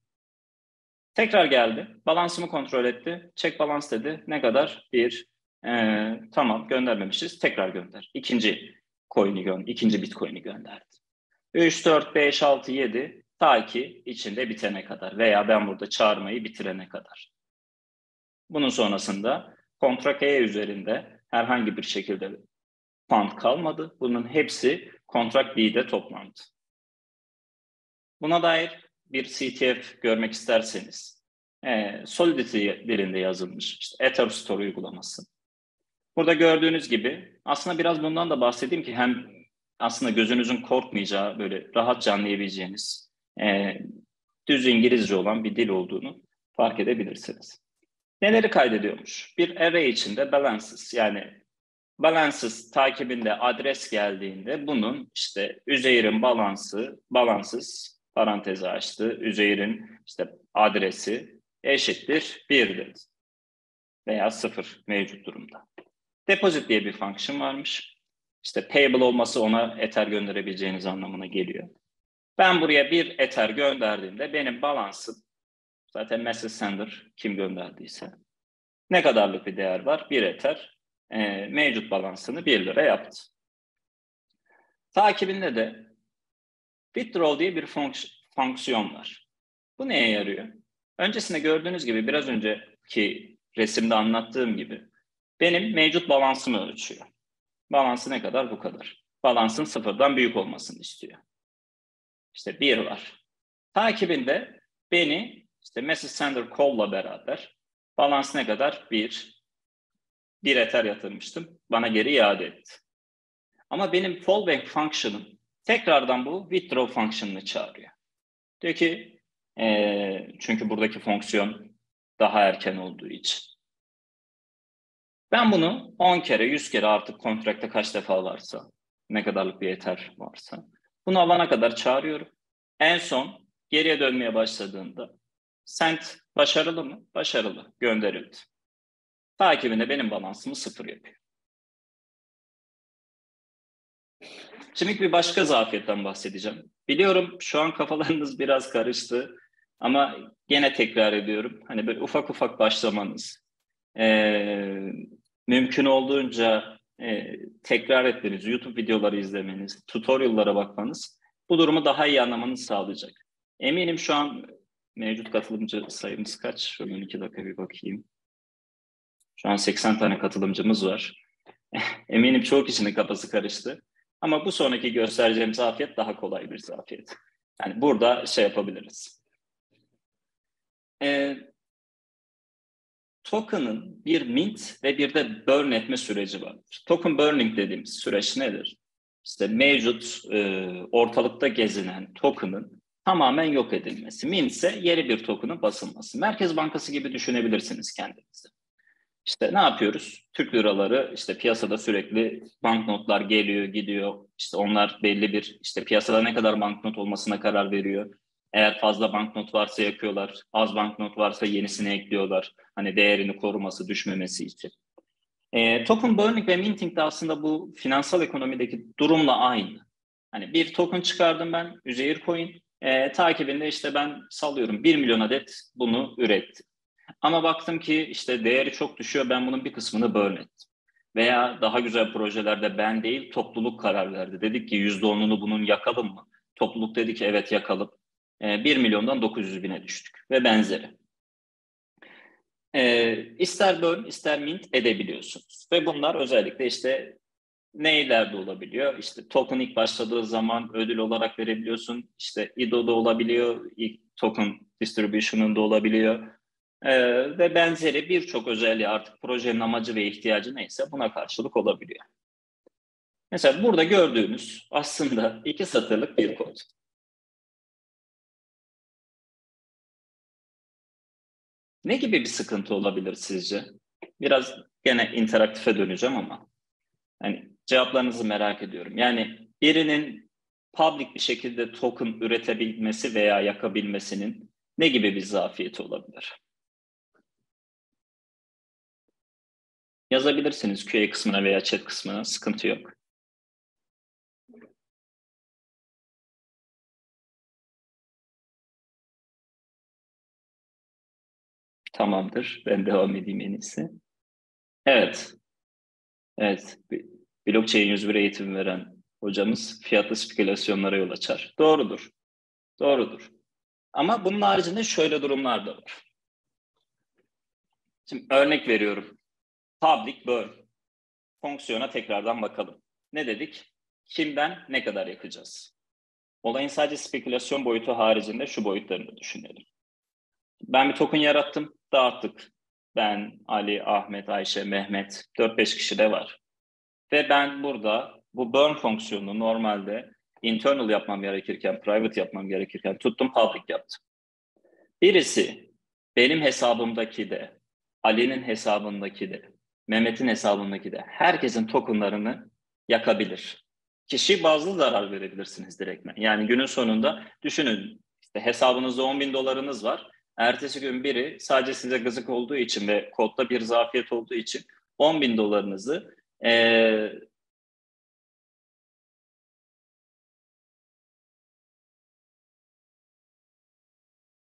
Speaker 1: Tekrar geldi. Balansımı kontrol etti. Check balans dedi. Ne kadar? Bir. Ee, tamam göndermemişiz. Tekrar gönder. İkinci coin'i gönder. ikinci bitcoin'i gönderdi. 3, 4, 5, 6, 7 ta ki içinde bitene kadar veya ben burada çağırmayı bitirene kadar. Bunun sonrasında kontrak E üzerinde herhangi bir şekilde fund kalmadı. Bunun hepsi kontrak B'de toplandı. Buna dair bir CTF görmek isterseniz e, Solidity dilinde yazılmış işte Ether Store uygulaması. Burada gördüğünüz gibi aslında biraz bundan da bahsedeyim ki hem aslında gözünüzün korkmayacağı böyle rahatça anlayabileceğiniz e, düz İngilizce olan bir dil olduğunu fark edebilirsiniz. Neleri kaydediyormuş? Bir array içinde balances yani balances takibinde adres geldiğinde bunun işte Üzeyir'in balansı, balances parantezi açtı. Üzeyir'in işte adresi eşittir 1 dedi. Veya 0 mevcut durumda. Deposit diye bir function varmış. İşte payable olması ona Ether gönderebileceğiniz anlamına geliyor. Ben buraya bir Ether gönderdiğimde benim balansım zaten message sender kim gönderdiyse ne kadarlık bir değer var? Bir Ether e, mevcut balansını 1 lira yaptı. Takibinde de withdraw diye bir fonks fonksiyon var. Bu neye yarıyor? Öncesinde gördüğünüz gibi biraz önceki resimde anlattığım gibi benim mevcut balansımı ölçüyor. Balansı ne kadar? Bu kadar. Balansın sıfırdan büyük olmasını istiyor. İşte bir var. Takibinde beni işte message sender call'la beraber balans ne kadar? Bir. Bir ether yatırmıştım. Bana geri iade etti. Ama benim fallback function'ım tekrardan bu withdraw function'ını çağırıyor. Diyor ki e, çünkü buradaki fonksiyon daha erken olduğu için. Ben bunu 10 kere, 100 kere artık kontrakta kaç defa varsa, ne kadarlık bir yeter varsa, bunu alana kadar çağırıyorum. En son geriye dönmeye başladığında sent başarılı mı? Başarılı. Gönderildi. Takibinde benim balansımı sıfır yapıyor. Şimdi bir başka zafiyetten bahsedeceğim. Biliyorum şu an kafalarınız biraz karıştı ama gene tekrar ediyorum. Hani böyle ufak ufak başlamanız, e, mümkün olduğunca e, tekrar etmeniz, YouTube videoları izlemeniz, tutorial'lara bakmanız bu durumu daha iyi anlamanızı sağlayacak. Eminim şu an mevcut katılımcı sayımız kaç? Şöyle iki dakika bir bakayım. Şu an 80 tane katılımcımız var. Eminim çoğu kişinin kafası karıştı. Ama bu sonraki göstereceğim zafiyet daha kolay bir zafiyet. Yani burada şey yapabiliriz. Ee, token'ın bir mint ve bir de burn etme süreci vardır. Token burning dediğimiz süreç nedir? İşte mevcut e, ortalıkta gezinen token'ın tamamen yok edilmesi. Mint ise yeni bir token'ın basılması. Merkez Bankası gibi düşünebilirsiniz kendinizi. İşte ne yapıyoruz? Türk liraları işte piyasada sürekli banknotlar geliyor, gidiyor. İşte onlar belli bir işte piyasada ne kadar banknot olmasına karar veriyor. Eğer fazla banknot varsa yakıyorlar, az banknot varsa yenisini ekliyorlar. Hani değerini koruması, düşmemesi için. E, token burning ve minting de aslında bu finansal ekonomideki durumla aynı. Hani bir token çıkardım ben, Üzeyir Coin. E, takibinde işte ben sallıyorum 1 milyon adet bunu ürettim. Ama baktım ki işte değeri çok düşüyor, ben bunun bir kısmını ettim. Veya daha güzel projelerde ben değil, topluluk karar verdi. Dedik ki %10'unu bunun yakalım mı? Topluluk dedi ki evet yakalım. 1 ee, milyondan 900 bine düştük ve benzeri. E, ister burn ister mint edebiliyorsunuz. Ve bunlar özellikle işte neylerde olabiliyor? İşte token ilk başladığı zaman ödül olarak verebiliyorsun. İşte IDO'da olabiliyor, ilk token distribution'ında olabiliyor. Ee, ve benzeri birçok özelliği artık projenin amacı ve ihtiyacı neyse buna karşılık olabiliyor. Mesela burada gördüğünüz aslında iki satırlık bir kod. Ne gibi bir sıkıntı olabilir sizce? Biraz gene interaktife döneceğim ama hani cevaplarınızı merak ediyorum. Yani birinin public bir şekilde token üretebilmesi veya yakabilmesinin ne gibi bir zafiyeti olabilir? Yazabilirsiniz QA kısmına veya chat kısmına, sıkıntı yok. Tamamdır. Ben devam edeyim en iyisi. Evet. Evet. Blockchain 101 eğitim veren hocamız fiyatlı spekülasyonlara yol açar. Doğrudur. Doğrudur. Ama bunun haricinde şöyle durumlar da var. Şimdi örnek veriyorum. Public burn. Fonksiyona tekrardan bakalım. Ne dedik? Kimden ne kadar yakacağız? Olayın sadece spekülasyon boyutu haricinde şu boyutlarını düşünelim. Ben bir token yarattım, dağıttık. Ben, Ali, Ahmet, Ayşe, Mehmet, 4-5 kişi de var. Ve ben burada bu burn fonksiyonunu normalde internal yapmam gerekirken, private yapmam gerekirken tuttum public yaptım. Birisi benim hesabımdaki de, Ali'nin hesabındaki de, Mehmet'in hesabındaki de herkesin tokenlarını yakabilir. Kişi bazlı zarar verebilirsiniz direktmen. Yani günün sonunda düşünün işte hesabınızda 10 bin dolarınız var. Ertesi gün biri sadece size gızık olduğu için ve kodda bir zafiyet olduğu için 10 bin dolarınızı e,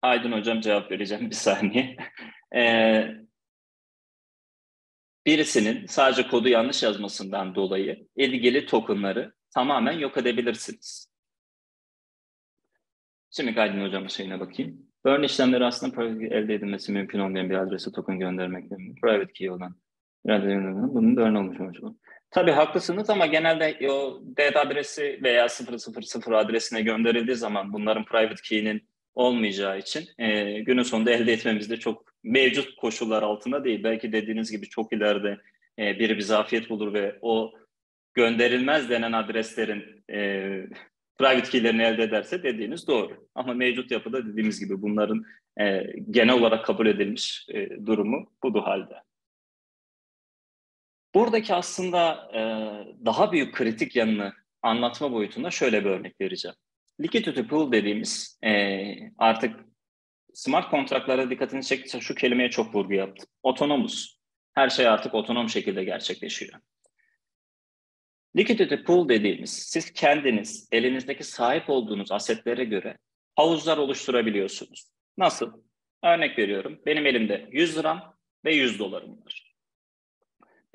Speaker 1: Aydın Hocam cevap vereceğim bir saniye. Ee, birisinin sadece kodu yanlış yazmasından dolayı ilgili tokenları tamamen yok edebilirsiniz. Şimdi Aydın Hocam'ın şeyine bakayım. Burn işlemleri aslında elde edilmesi mümkün olmayan bir adrese token göndermek değil Private key olan bunun burn olmuş olmuş. Tabii haklısınız ama genelde o dead adresi veya 000 adresine gönderildiği zaman bunların private key'nin olmayacağı için e, günün sonunda elde etmemiz de çok mevcut koşullar altında değil. Belki dediğiniz gibi çok ileride e, biri bir zafiyet bulur ve o gönderilmez denen adreslerin e, private key'lerini elde ederse dediğiniz doğru. Ama mevcut yapıda dediğimiz gibi bunların e, genel olarak kabul edilmiş e, durumu budur halde. Buradaki aslında e, daha büyük kritik yanını anlatma boyutunda şöyle bir örnek vereceğim. Liquidity pool dediğimiz e, artık smart kontratlara dikkatini çektiyse şu kelimeye çok vurgu yaptım. Otonomuz. Her şey artık otonom şekilde gerçekleşiyor. Liquidity pool dediğimiz siz kendiniz elinizdeki sahip olduğunuz asetlere göre havuzlar oluşturabiliyorsunuz. Nasıl? Örnek veriyorum. Benim elimde 100 liram ve 100 dolarım var.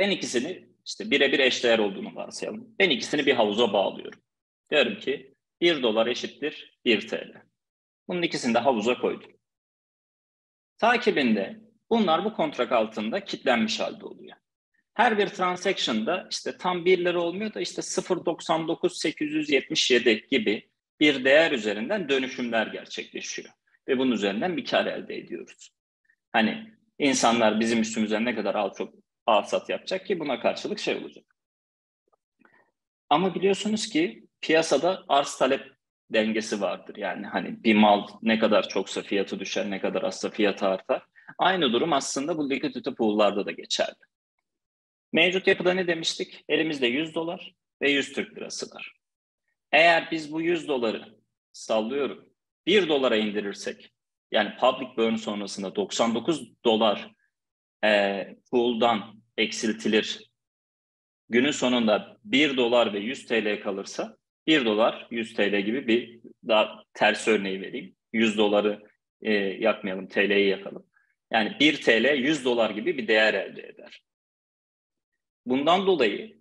Speaker 1: Ben ikisini işte birebir eşdeğer olduğunu varsayalım. Ben ikisini bir havuza bağlıyorum. Diyorum ki 1 dolar eşittir 1 TL. Bunun ikisini de havuza koydum. Takibinde bunlar bu kontrak altında kilitlenmiş halde oluyor. Her bir transaction'da işte tam 1 lira olmuyor da işte 0.99877 gibi bir değer üzerinden dönüşümler gerçekleşiyor. Ve bunun üzerinden bir kar elde ediyoruz. Hani insanlar bizim üstümüze ne kadar al çok al sat yapacak ki buna karşılık şey olacak. Ama biliyorsunuz ki piyasada arz talep dengesi vardır. Yani hani bir mal ne kadar çoksa fiyatı düşer, ne kadar azsa fiyatı artar. Aynı durum aslında bu liquidity pool'larda da geçerli. Mevcut yapıda ne demiştik? Elimizde 100 dolar ve 100 Türk lirası var. Eğer biz bu 100 doları sallıyorum 1 dolara indirirsek yani public burn sonrasında 99 dolar e, pool'dan eksiltilir. Günün sonunda 1 dolar ve 100 TL kalırsa 1 dolar 100 TL gibi bir daha ters örneği vereyim. 100 doları e, yakmayalım, TL'yi yakalım. Yani 1 TL 100 dolar gibi bir değer elde eder. Bundan dolayı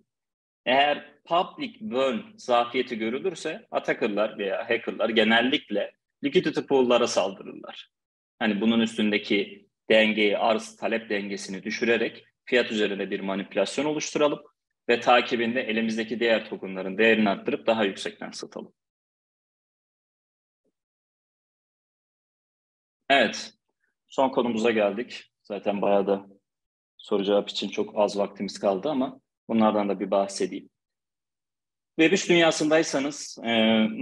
Speaker 1: eğer public burn zafiyeti görülürse attacker'lar veya hacker'lar genellikle liquidity pool'lara saldırırlar. Hani bunun üstündeki dengeyi, arz talep dengesini düşürerek fiyat üzerine bir manipülasyon oluşturalım ve takibinde elimizdeki diğer tokenların değerini arttırıp daha yüksekten satalım. Evet, son konumuza geldik. Zaten bayağı da soru cevap için çok az vaktimiz kaldı ama bunlardan da bir bahsedeyim. Web3 dünyasındaysanız e,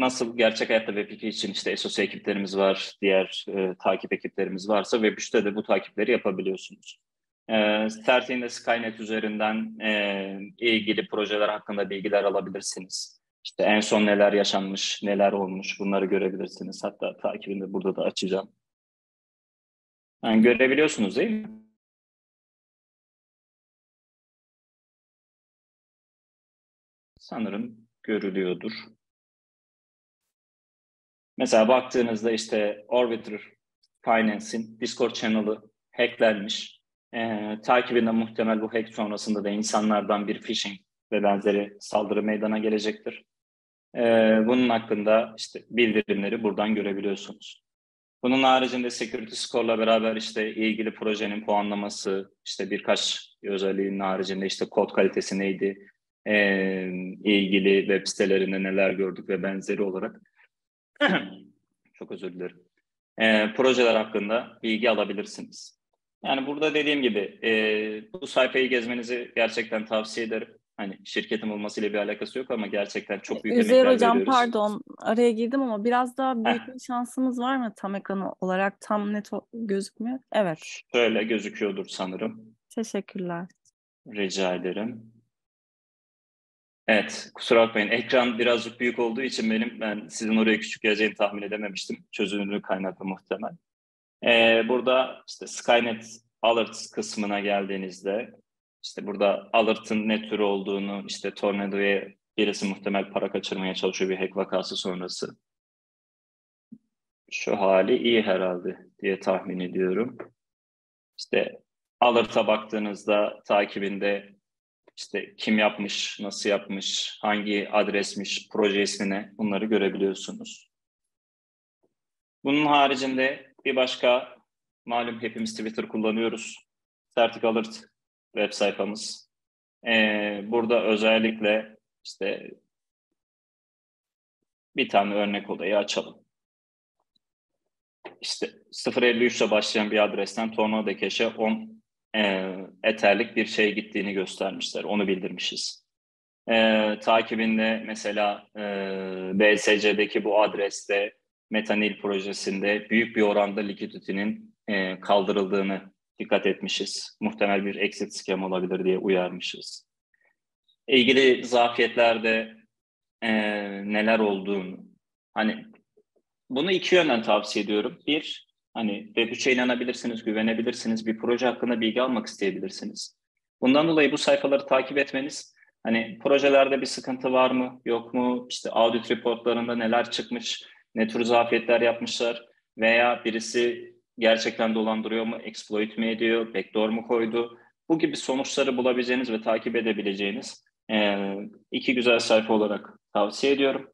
Speaker 1: nasıl gerçek hayatta Web2 için işte SOC ekiplerimiz var, diğer e, takip ekiplerimiz varsa Web3'te de bu takipleri yapabiliyorsunuz. E, Sertin'de Skynet üzerinden e, ilgili projeler hakkında bilgiler alabilirsiniz. İşte en son neler yaşanmış, neler olmuş bunları görebilirsiniz. Hatta takibini de burada da açacağım. Yani görebiliyorsunuz değil mi? Sanırım görülüyordur. Mesela baktığınızda işte Orbiter Finance'in Discord channel'ı hacklenmiş. E, takibinde muhtemel bu hack sonrasında da insanlardan bir phishing ve benzeri saldırı meydana gelecektir. E, bunun hakkında işte bildirimleri buradan görebiliyorsunuz. Bunun haricinde Security Score'la beraber işte ilgili projenin puanlaması, işte birkaç özelliğin haricinde işte kod kalitesi neydi, e, ilgili web sitelerinde neler gördük ve benzeri olarak çok özür dilerim. E, projeler hakkında bilgi alabilirsiniz. Yani burada dediğim gibi e, bu sayfayı gezmenizi gerçekten tavsiye ederim. Hani şirketin olmasıyla bir alakası yok ama gerçekten çok büyük
Speaker 2: Üzeyir
Speaker 1: emekler
Speaker 2: hocam
Speaker 1: veriyoruz.
Speaker 2: pardon araya girdim ama biraz daha büyütme şansımız var mı tam ekranı olarak tam net gözükmüyor? Evet.
Speaker 1: Şöyle gözüküyordur sanırım.
Speaker 2: Teşekkürler.
Speaker 1: Rica ederim. Evet, kusura bakmayın. Ekran birazcık büyük olduğu için benim ben sizin oraya küçük geleceğini tahmin edememiştim. Çözünürlüğü kaynaklı muhtemel. Ee, burada işte Skynet Alerts kısmına geldiğinizde işte burada alert'ın ne tür olduğunu, işte Tornado'ya birisi muhtemel para kaçırmaya çalışıyor bir hack vakası sonrası. Şu hali iyi herhalde diye tahmin ediyorum. İşte alert'a baktığınızda takibinde işte kim yapmış, nasıl yapmış, hangi adresmiş, proje ismine bunları görebiliyorsunuz. Bunun haricinde bir başka malum hepimiz Twitter kullanıyoruz. Static Alert web sayfamız. Ee, burada özellikle işte bir tane örnek olayı açalım. İşte 053 ile başlayan bir adresten Tornado Cash'e 10 e, eterlik bir şey gittiğini göstermişler. Onu bildirmişiz. E, takibinde mesela e, BSC'deki bu adreste Metanil projesinde büyük bir oranda likiditinin e, kaldırıldığını dikkat etmişiz. Muhtemel bir exit scam olabilir diye uyarmışız. İlgili zafiyetlerde e, neler olduğunu, hani bunu iki yönden tavsiye ediyorum. Bir, hani Web3'e inanabilirsiniz, güvenebilirsiniz, bir proje hakkında bilgi almak isteyebilirsiniz. Bundan dolayı bu sayfaları takip etmeniz, hani projelerde bir sıkıntı var mı, yok mu, işte audit reportlarında neler çıkmış, ne tür zafiyetler yapmışlar veya birisi gerçekten dolandırıyor mu, exploit mi ediyor, backdoor mu koydu? Bu gibi sonuçları bulabileceğiniz ve takip edebileceğiniz iki güzel sayfa olarak tavsiye ediyorum.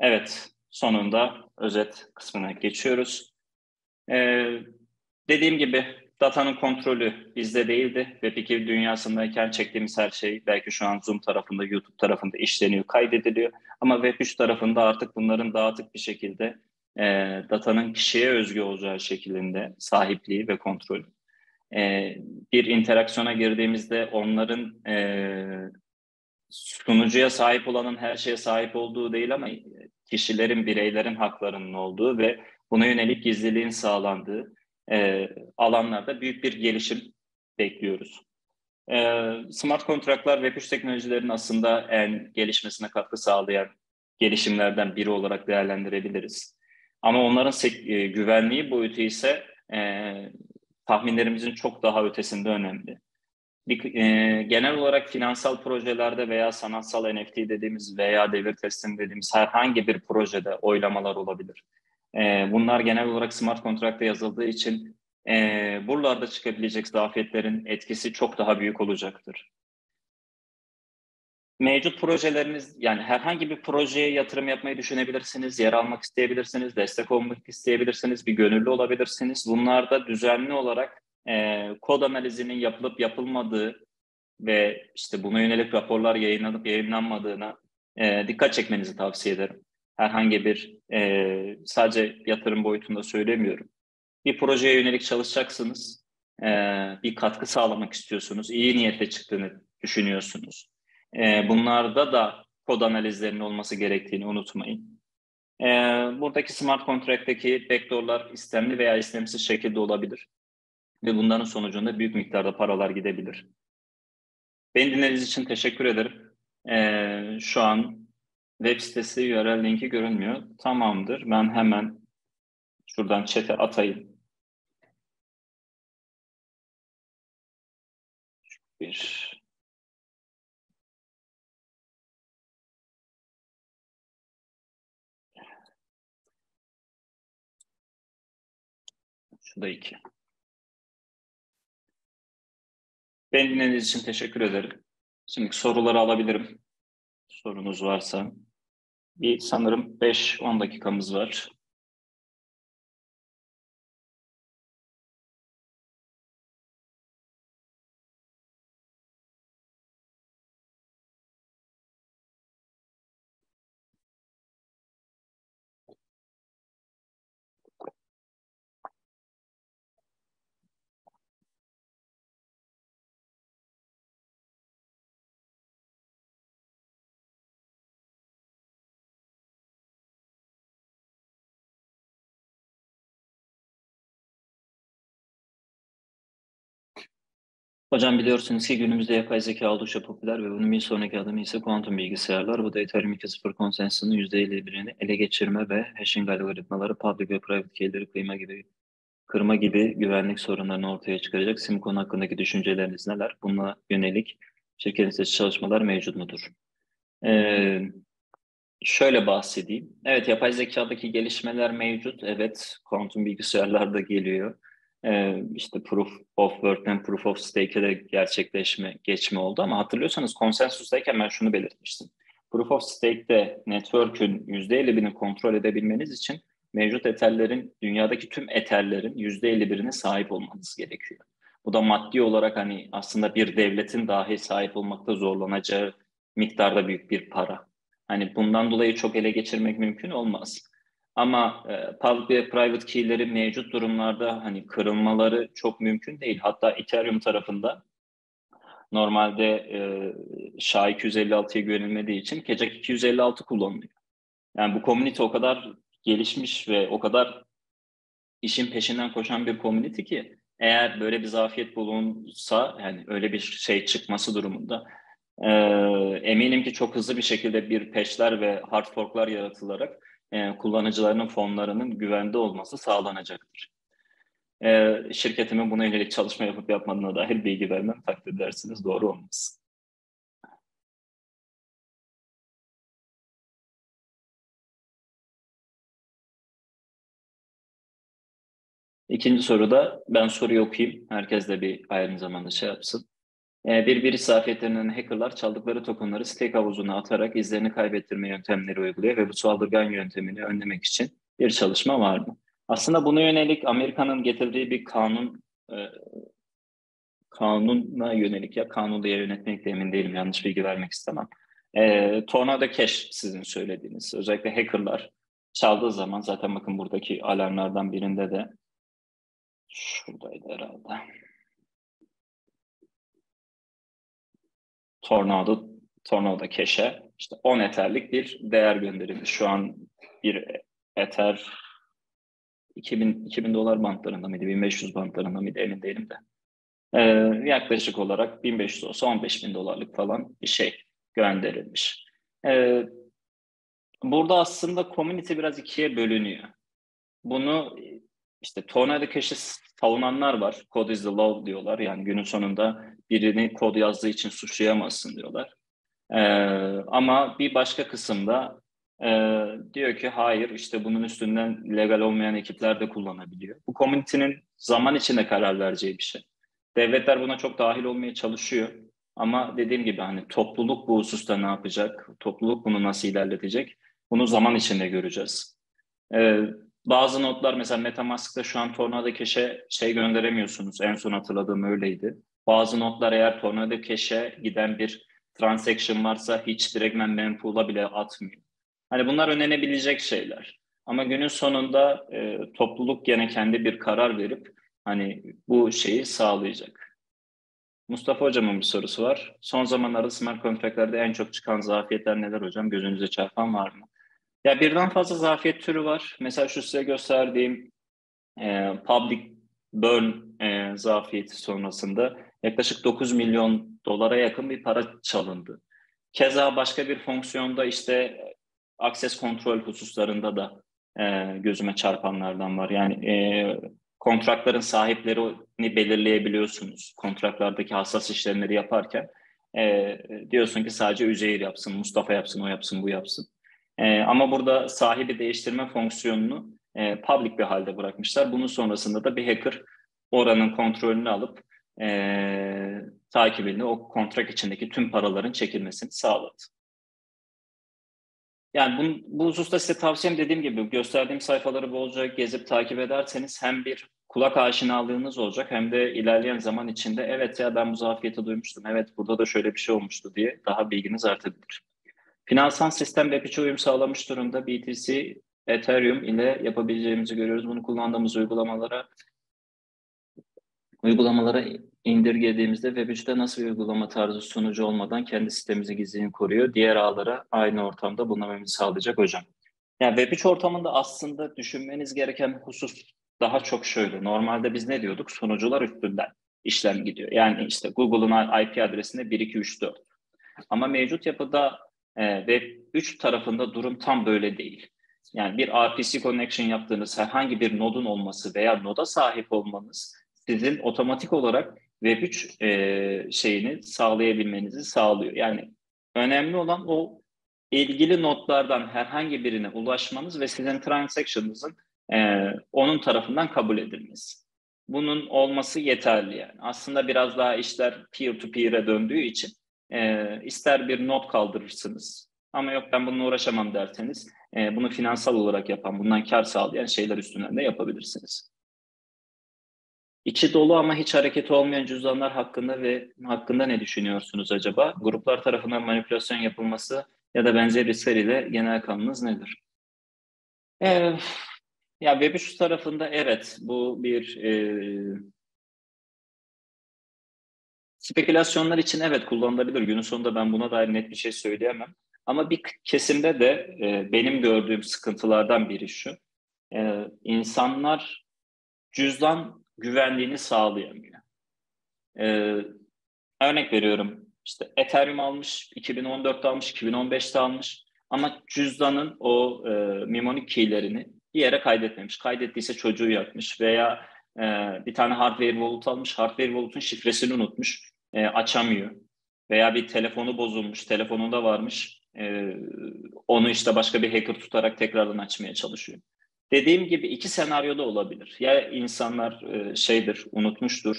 Speaker 1: Evet, sonunda özet kısmına geçiyoruz. Dediğim gibi datanın kontrolü bizde değildi. Web2 dünyasındayken çektiğimiz her şey belki şu an Zoom tarafında, YouTube tarafında işleniyor, kaydediliyor. Ama Web3 tarafında artık bunların dağıtık bir şekilde e, datanın kişiye özgü olacağı şeklinde sahipliği ve kontrolü. E, bir interaksiyona girdiğimizde onların e, sunucuya sahip olanın her şeye sahip olduğu değil ama kişilerin, bireylerin haklarının olduğu ve buna yönelik gizliliğin sağlandığı e, alanlarda büyük bir gelişim bekliyoruz. E, smart kontratlar Web3 teknolojilerin aslında en gelişmesine katkı sağlayan gelişimlerden biri olarak değerlendirebiliriz. Ama onların e, güvenliği boyutu ise e, tahminlerimizin çok daha ötesinde önemli. Bir, e, genel olarak finansal projelerde veya sanatsal NFT dediğimiz veya devir teslim dediğimiz herhangi bir projede oylamalar olabilir. E, bunlar genel olarak smart kontrakta yazıldığı için e, buralarda çıkabilecek zafiyetlerin etkisi çok daha büyük olacaktır. Mevcut projeleriniz yani herhangi bir projeye yatırım yapmayı düşünebilirsiniz, yer almak isteyebilirsiniz, destek olmak isteyebilirsiniz, bir gönüllü olabilirsiniz. Bunlarda düzenli olarak e, kod analizinin yapılıp yapılmadığı ve işte buna yönelik raporlar yayınlanıp yayınlanmadığına e, dikkat çekmenizi tavsiye ederim. Herhangi bir e, sadece yatırım boyutunda söylemiyorum. Bir projeye yönelik çalışacaksınız, e, bir katkı sağlamak istiyorsunuz, iyi niyetle çıktığını düşünüyorsunuz. E, bunlarda da kod analizlerinin olması gerektiğini unutmayın. E, buradaki smart contract'teki backdoor'lar istemli veya istemsiz şekilde olabilir ve bunların sonucunda büyük miktarda paralar gidebilir. Beni dinlediğiniz için teşekkür ederim. Ee, şu an web sitesi URL linki görünmüyor. Tamamdır. Ben hemen şuradan chat'e atayım. Bir Şu 2. Beni dinlediğiniz için teşekkür ederim. Şimdi soruları alabilirim. Sorunuz varsa. Bir sanırım 5-10 dakikamız var. Hocam biliyorsunuz ki günümüzde yapay zeka oldukça popüler ve bunun bir sonraki adımı ise kuantum bilgisayarlar. Bu da Ethereum 2.0 konsensusunu %51'ini ele geçirme ve hashing algoritmaları, public ve private keyleri kıyma gibi kırma gibi güvenlik sorunlarını ortaya çıkaracak. Simcon hakkındaki düşünceleriniz neler? Bununla yönelik şirketin çalışmalar mevcut mudur? Ee, şöyle bahsedeyim. Evet yapay zekadaki gelişmeler mevcut. Evet kuantum bilgisayarlar da geliyor e, işte proof of work'ten proof of stake'e de gerçekleşme, geçme oldu ama hatırlıyorsanız konsensustayken ben şunu belirtmiştim. Proof of stake'te network'ün %51'ini kontrol edebilmeniz için mevcut eterlerin, dünyadaki tüm eterlerin %51'ine sahip olmanız gerekiyor. Bu da maddi olarak hani aslında bir devletin dahi sahip olmakta zorlanacağı miktarda büyük bir para. Hani bundan dolayı çok ele geçirmek mümkün olmaz. Ama e, public ve private key'leri mevcut durumlarda hani kırılmaları çok mümkün değil. Hatta Ethereum tarafında normalde e, SHA-256'ya güvenilmediği için Kecak 256 kullanılıyor. Yani bu community o kadar gelişmiş ve o kadar işin peşinden koşan bir community ki eğer böyle bir zafiyet bulunsa yani öyle bir şey çıkması durumunda e, eminim ki çok hızlı bir şekilde bir peşler ve hard forklar yaratılarak e, kullanıcılarının fonlarının güvende olması sağlanacaktır. E, şirketimin buna yönelik çalışma yapıp yapmadığına dair bilgi vermem takdir edersiniz doğru olmaz. İkinci soruda ben soruyu okuyayım. Herkes de bir aynı zamanda şey yapsın. Ee, bir zafiyetlerinden hackerlar çaldıkları tokenları stake havuzuna atarak izlerini kaybettirme yöntemleri uyguluyor ve bu saldırgan yöntemini önlemek için bir çalışma var mı? Aslında buna yönelik Amerika'nın getirdiği bir kanun e, kanuna yönelik ya kanun diye yönetmekle emin değilim yanlış bilgi vermek istemem. E, Tornado Cash sizin söylediğiniz özellikle hackerlar çaldığı zaman zaten bakın buradaki alarmlardan birinde de şuradaydı herhalde. Tornado, Tornado Cash'e işte 10 Ether'lik bir değer gönderildi. Şu an bir Ether 2000, 2000 dolar bantlarında mıydı, 1500 bantlarında mıydı emin değilim de. Ee, yaklaşık olarak 1500 olsa 15 bin dolarlık falan bir şey gönderilmiş. Ee, burada aslında community biraz ikiye bölünüyor. Bunu işte Tornado Cash'i savunanlar var. Code is the law diyorlar. Yani günün sonunda birini kod yazdığı için suçlayamazsın diyorlar. Ee, ama bir başka kısımda e, diyor ki hayır işte bunun üstünden legal olmayan ekipler de kullanabiliyor. Bu komünitenin zaman içinde karar vereceği bir şey. Devletler buna çok dahil olmaya çalışıyor. Ama dediğim gibi hani topluluk bu hususta ne yapacak? Topluluk bunu nasıl ilerletecek? Bunu zaman içinde göreceğiz. Ee, bazı notlar mesela Metamask'ta şu an Tornado Cash'e şey gönderemiyorsunuz. En son hatırladığım öyleydi. Bazı notlar eğer Tornado Cash'e giden bir transaction varsa hiç direktmen mempool'a bile atmıyor. Hani bunlar önlenebilecek şeyler. Ama günün sonunda e, topluluk gene kendi bir karar verip hani bu şeyi sağlayacak. Mustafa Hocam'ın bir sorusu var. Son zamanlarda smart kontratlarda en çok çıkan zafiyetler neler hocam? Gözünüze çarpan var mı? Ya birden fazla zafiyet türü var. Mesela şu size gösterdiğim e, public burn e, zafiyeti sonrasında yaklaşık 9 milyon dolara yakın bir para çalındı. Keza başka bir fonksiyonda işte akses kontrol hususlarında da e, gözüme çarpanlardan var. Yani e, kontratların sahiplerini belirleyebiliyorsunuz. Kontratlardaki hassas işlemleri yaparken e, diyorsun ki sadece Üzeyir yapsın, Mustafa yapsın, o yapsın, bu yapsın. E, ama burada sahibi değiştirme fonksiyonunu e, public bir halde bırakmışlar. Bunun sonrasında da bir hacker oranın kontrolünü alıp e, takibini o kontrak içindeki tüm paraların çekilmesini sağladı. Yani bu, bu hususta size tavsiyem dediğim gibi gösterdiğim sayfaları bolca gezip takip ederseniz hem bir kulak aşinalığınız olacak hem de ilerleyen zaman içinde evet ya ben bu zafiyeti duymuştum, evet burada da şöyle bir şey olmuştu diye daha bilginiz artabilir. Finansal sistem Web3'e uyum sağlamış durumda. BTC, Ethereum ile yapabileceğimizi görüyoruz. Bunu kullandığımız uygulamalara uygulamalara indirgediğimizde Web3'te nasıl bir uygulama tarzı sunucu olmadan kendi sistemimizi gizliliğini koruyor. Diğer ağlara aynı ortamda bulunmamızı sağlayacak hocam. Yani Web3 ortamında aslında düşünmeniz gereken husus daha çok şöyle. Normalde biz ne diyorduk? Sunucular üstünden işlem gidiyor. Yani işte Google'un IP adresinde 1, 2, 3, 4. Ama mevcut yapıda e, Web3 tarafında durum tam böyle değil. Yani bir RPC connection yaptığınız herhangi bir nodun olması veya noda sahip olmanız sizin otomatik olarak Web3 e, şeyini sağlayabilmenizi sağlıyor. Yani önemli olan o ilgili notlardan herhangi birine ulaşmanız ve sizin transaction'ınızın e, onun tarafından kabul edilmesi. Bunun olması yeterli yani. Aslında biraz daha işler peer-to-peer'e döndüğü için e, ister bir not kaldırırsınız ama yok ben bununla uğraşamam derseniz e, bunu finansal olarak yapan, bundan kar sağlayan şeyler üstünden de yapabilirsiniz. İçi dolu ama hiç hareket olmayan cüzdanlar hakkında ve hakkında ne düşünüyorsunuz acaba? Gruplar tarafından manipülasyon yapılması ya da benzer riskleriyle genel kanınız nedir? Ee, ya Web3 tarafında evet bu bir e, spekülasyonlar için evet kullanılabilir. Günün sonunda ben buna dair net bir şey söyleyemem. Ama bir kesimde de e, benim gördüğüm sıkıntılardan biri şu. E, insanlar cüzdan güvenliğini sağlayamıyor. Ee, örnek veriyorum işte Ethereum almış, 2014'te almış, 2015'te almış ama cüzdanın o e, mnemonic keylerini bir yere kaydetmemiş. Kaydettiyse çocuğu yakmış veya e, bir tane hardware wallet almış, hardware wallet'un şifresini unutmuş, e, açamıyor. Veya bir telefonu bozulmuş, telefonunda varmış, e, onu işte başka bir hacker tutarak tekrardan açmaya çalışıyor. Dediğim gibi iki senaryoda olabilir. Ya insanlar e, şeydir, unutmuştur,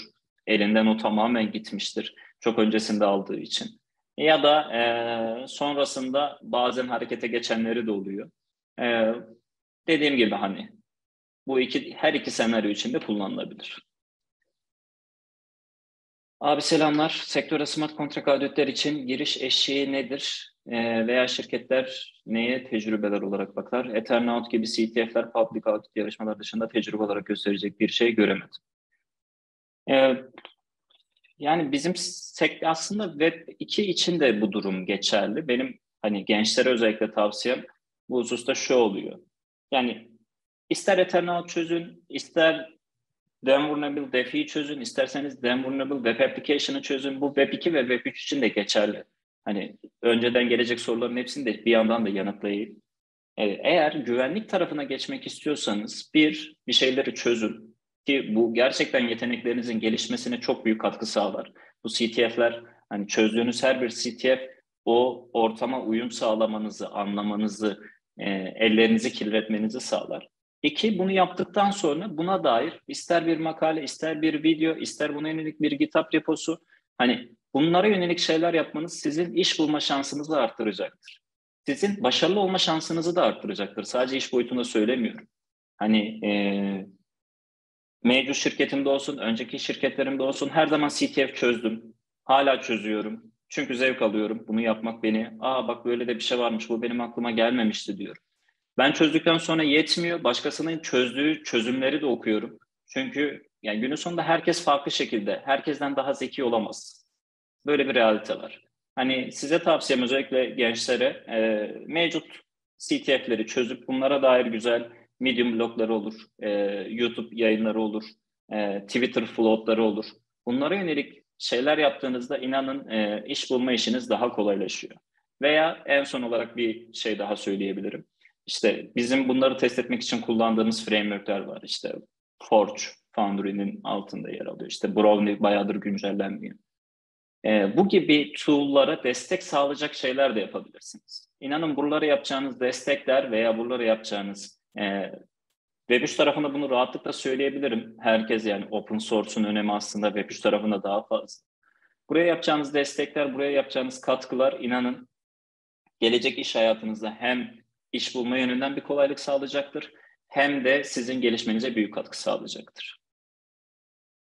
Speaker 1: elinden o tamamen gitmiştir çok öncesinde aldığı için. Ya da e, sonrasında bazen harekete geçenleri de oluyor. E, dediğim gibi hani bu iki her iki senaryo için de kullanılabilir. Abi selamlar. Sektöre smart kontrak auditler için giriş eşiği nedir? E, veya şirketler neye tecrübeler olarak bakar? Eternaut gibi CTF'ler public audit yarışmalar dışında tecrübe olarak gösterecek bir şey göremedim. E, yani bizim sektör aslında Web 2 için de bu durum geçerli. Benim hani gençlere özellikle tavsiyem bu hususta şu oluyor. Yani ister Eternaut çözün, ister Vulnerable Defi'yi çözün, isterseniz Vulnerable Web Application'ı çözün. Bu Web 2 ve Web 3 için de geçerli. Hani önceden gelecek soruların hepsini de bir yandan da yanıtlayayım. Evet, eğer güvenlik tarafına geçmek istiyorsanız bir, bir şeyleri çözün. Ki bu gerçekten yeteneklerinizin gelişmesine çok büyük katkı sağlar. Bu CTF'ler hani çözdüğünüz her bir CTF o ortama uyum sağlamanızı, anlamanızı, e, ellerinizi kirletmenizi sağlar. İki, bunu yaptıktan sonra buna dair ister bir makale, ister bir video, ister buna yönelik bir GitHub reposu, hani bunlara yönelik şeyler yapmanız sizin iş bulma şansınızı arttıracaktır. Sizin başarılı olma şansınızı da arttıracaktır. Sadece iş boyutunda söylemiyorum. Hani e, mevcut şirketimde olsun, önceki şirketlerimde olsun her zaman CTF çözdüm. Hala çözüyorum. Çünkü zevk alıyorum. Bunu yapmak beni, aa bak böyle de bir şey varmış, bu benim aklıma gelmemişti diyorum. Ben çözdükten sonra yetmiyor. Başkasının çözdüğü çözümleri de okuyorum. Çünkü yani günün sonunda herkes farklı şekilde, herkesten daha zeki olamaz. Böyle bir realite var. Hani size tavsiyem özellikle gençlere e, mevcut CTF'leri çözüp bunlara dair güzel Medium blogları olur, e, YouTube yayınları olur, e, Twitter floatları olur. Bunlara yönelik şeyler yaptığınızda inanın e, iş bulma işiniz daha kolaylaşıyor. Veya en son olarak bir şey daha söyleyebilirim. İşte bizim bunları test etmek için kullandığımız frameworkler var. İşte Forge, Foundry'nin altında yer alıyor. İşte Brownie bayağıdır güncellenmiyor. Ee, bu gibi tool'lara destek sağlayacak şeyler de yapabilirsiniz. İnanın buraları yapacağınız destekler veya buraları yapacağınız e, Web3 tarafında bunu rahatlıkla söyleyebilirim. Herkes yani open source'un önemi aslında Web3 tarafında daha fazla. Buraya yapacağınız destekler, buraya yapacağınız katkılar inanın gelecek iş hayatınızda hem iş bulma yönünden bir kolaylık sağlayacaktır hem de sizin gelişmenize büyük katkı sağlayacaktır.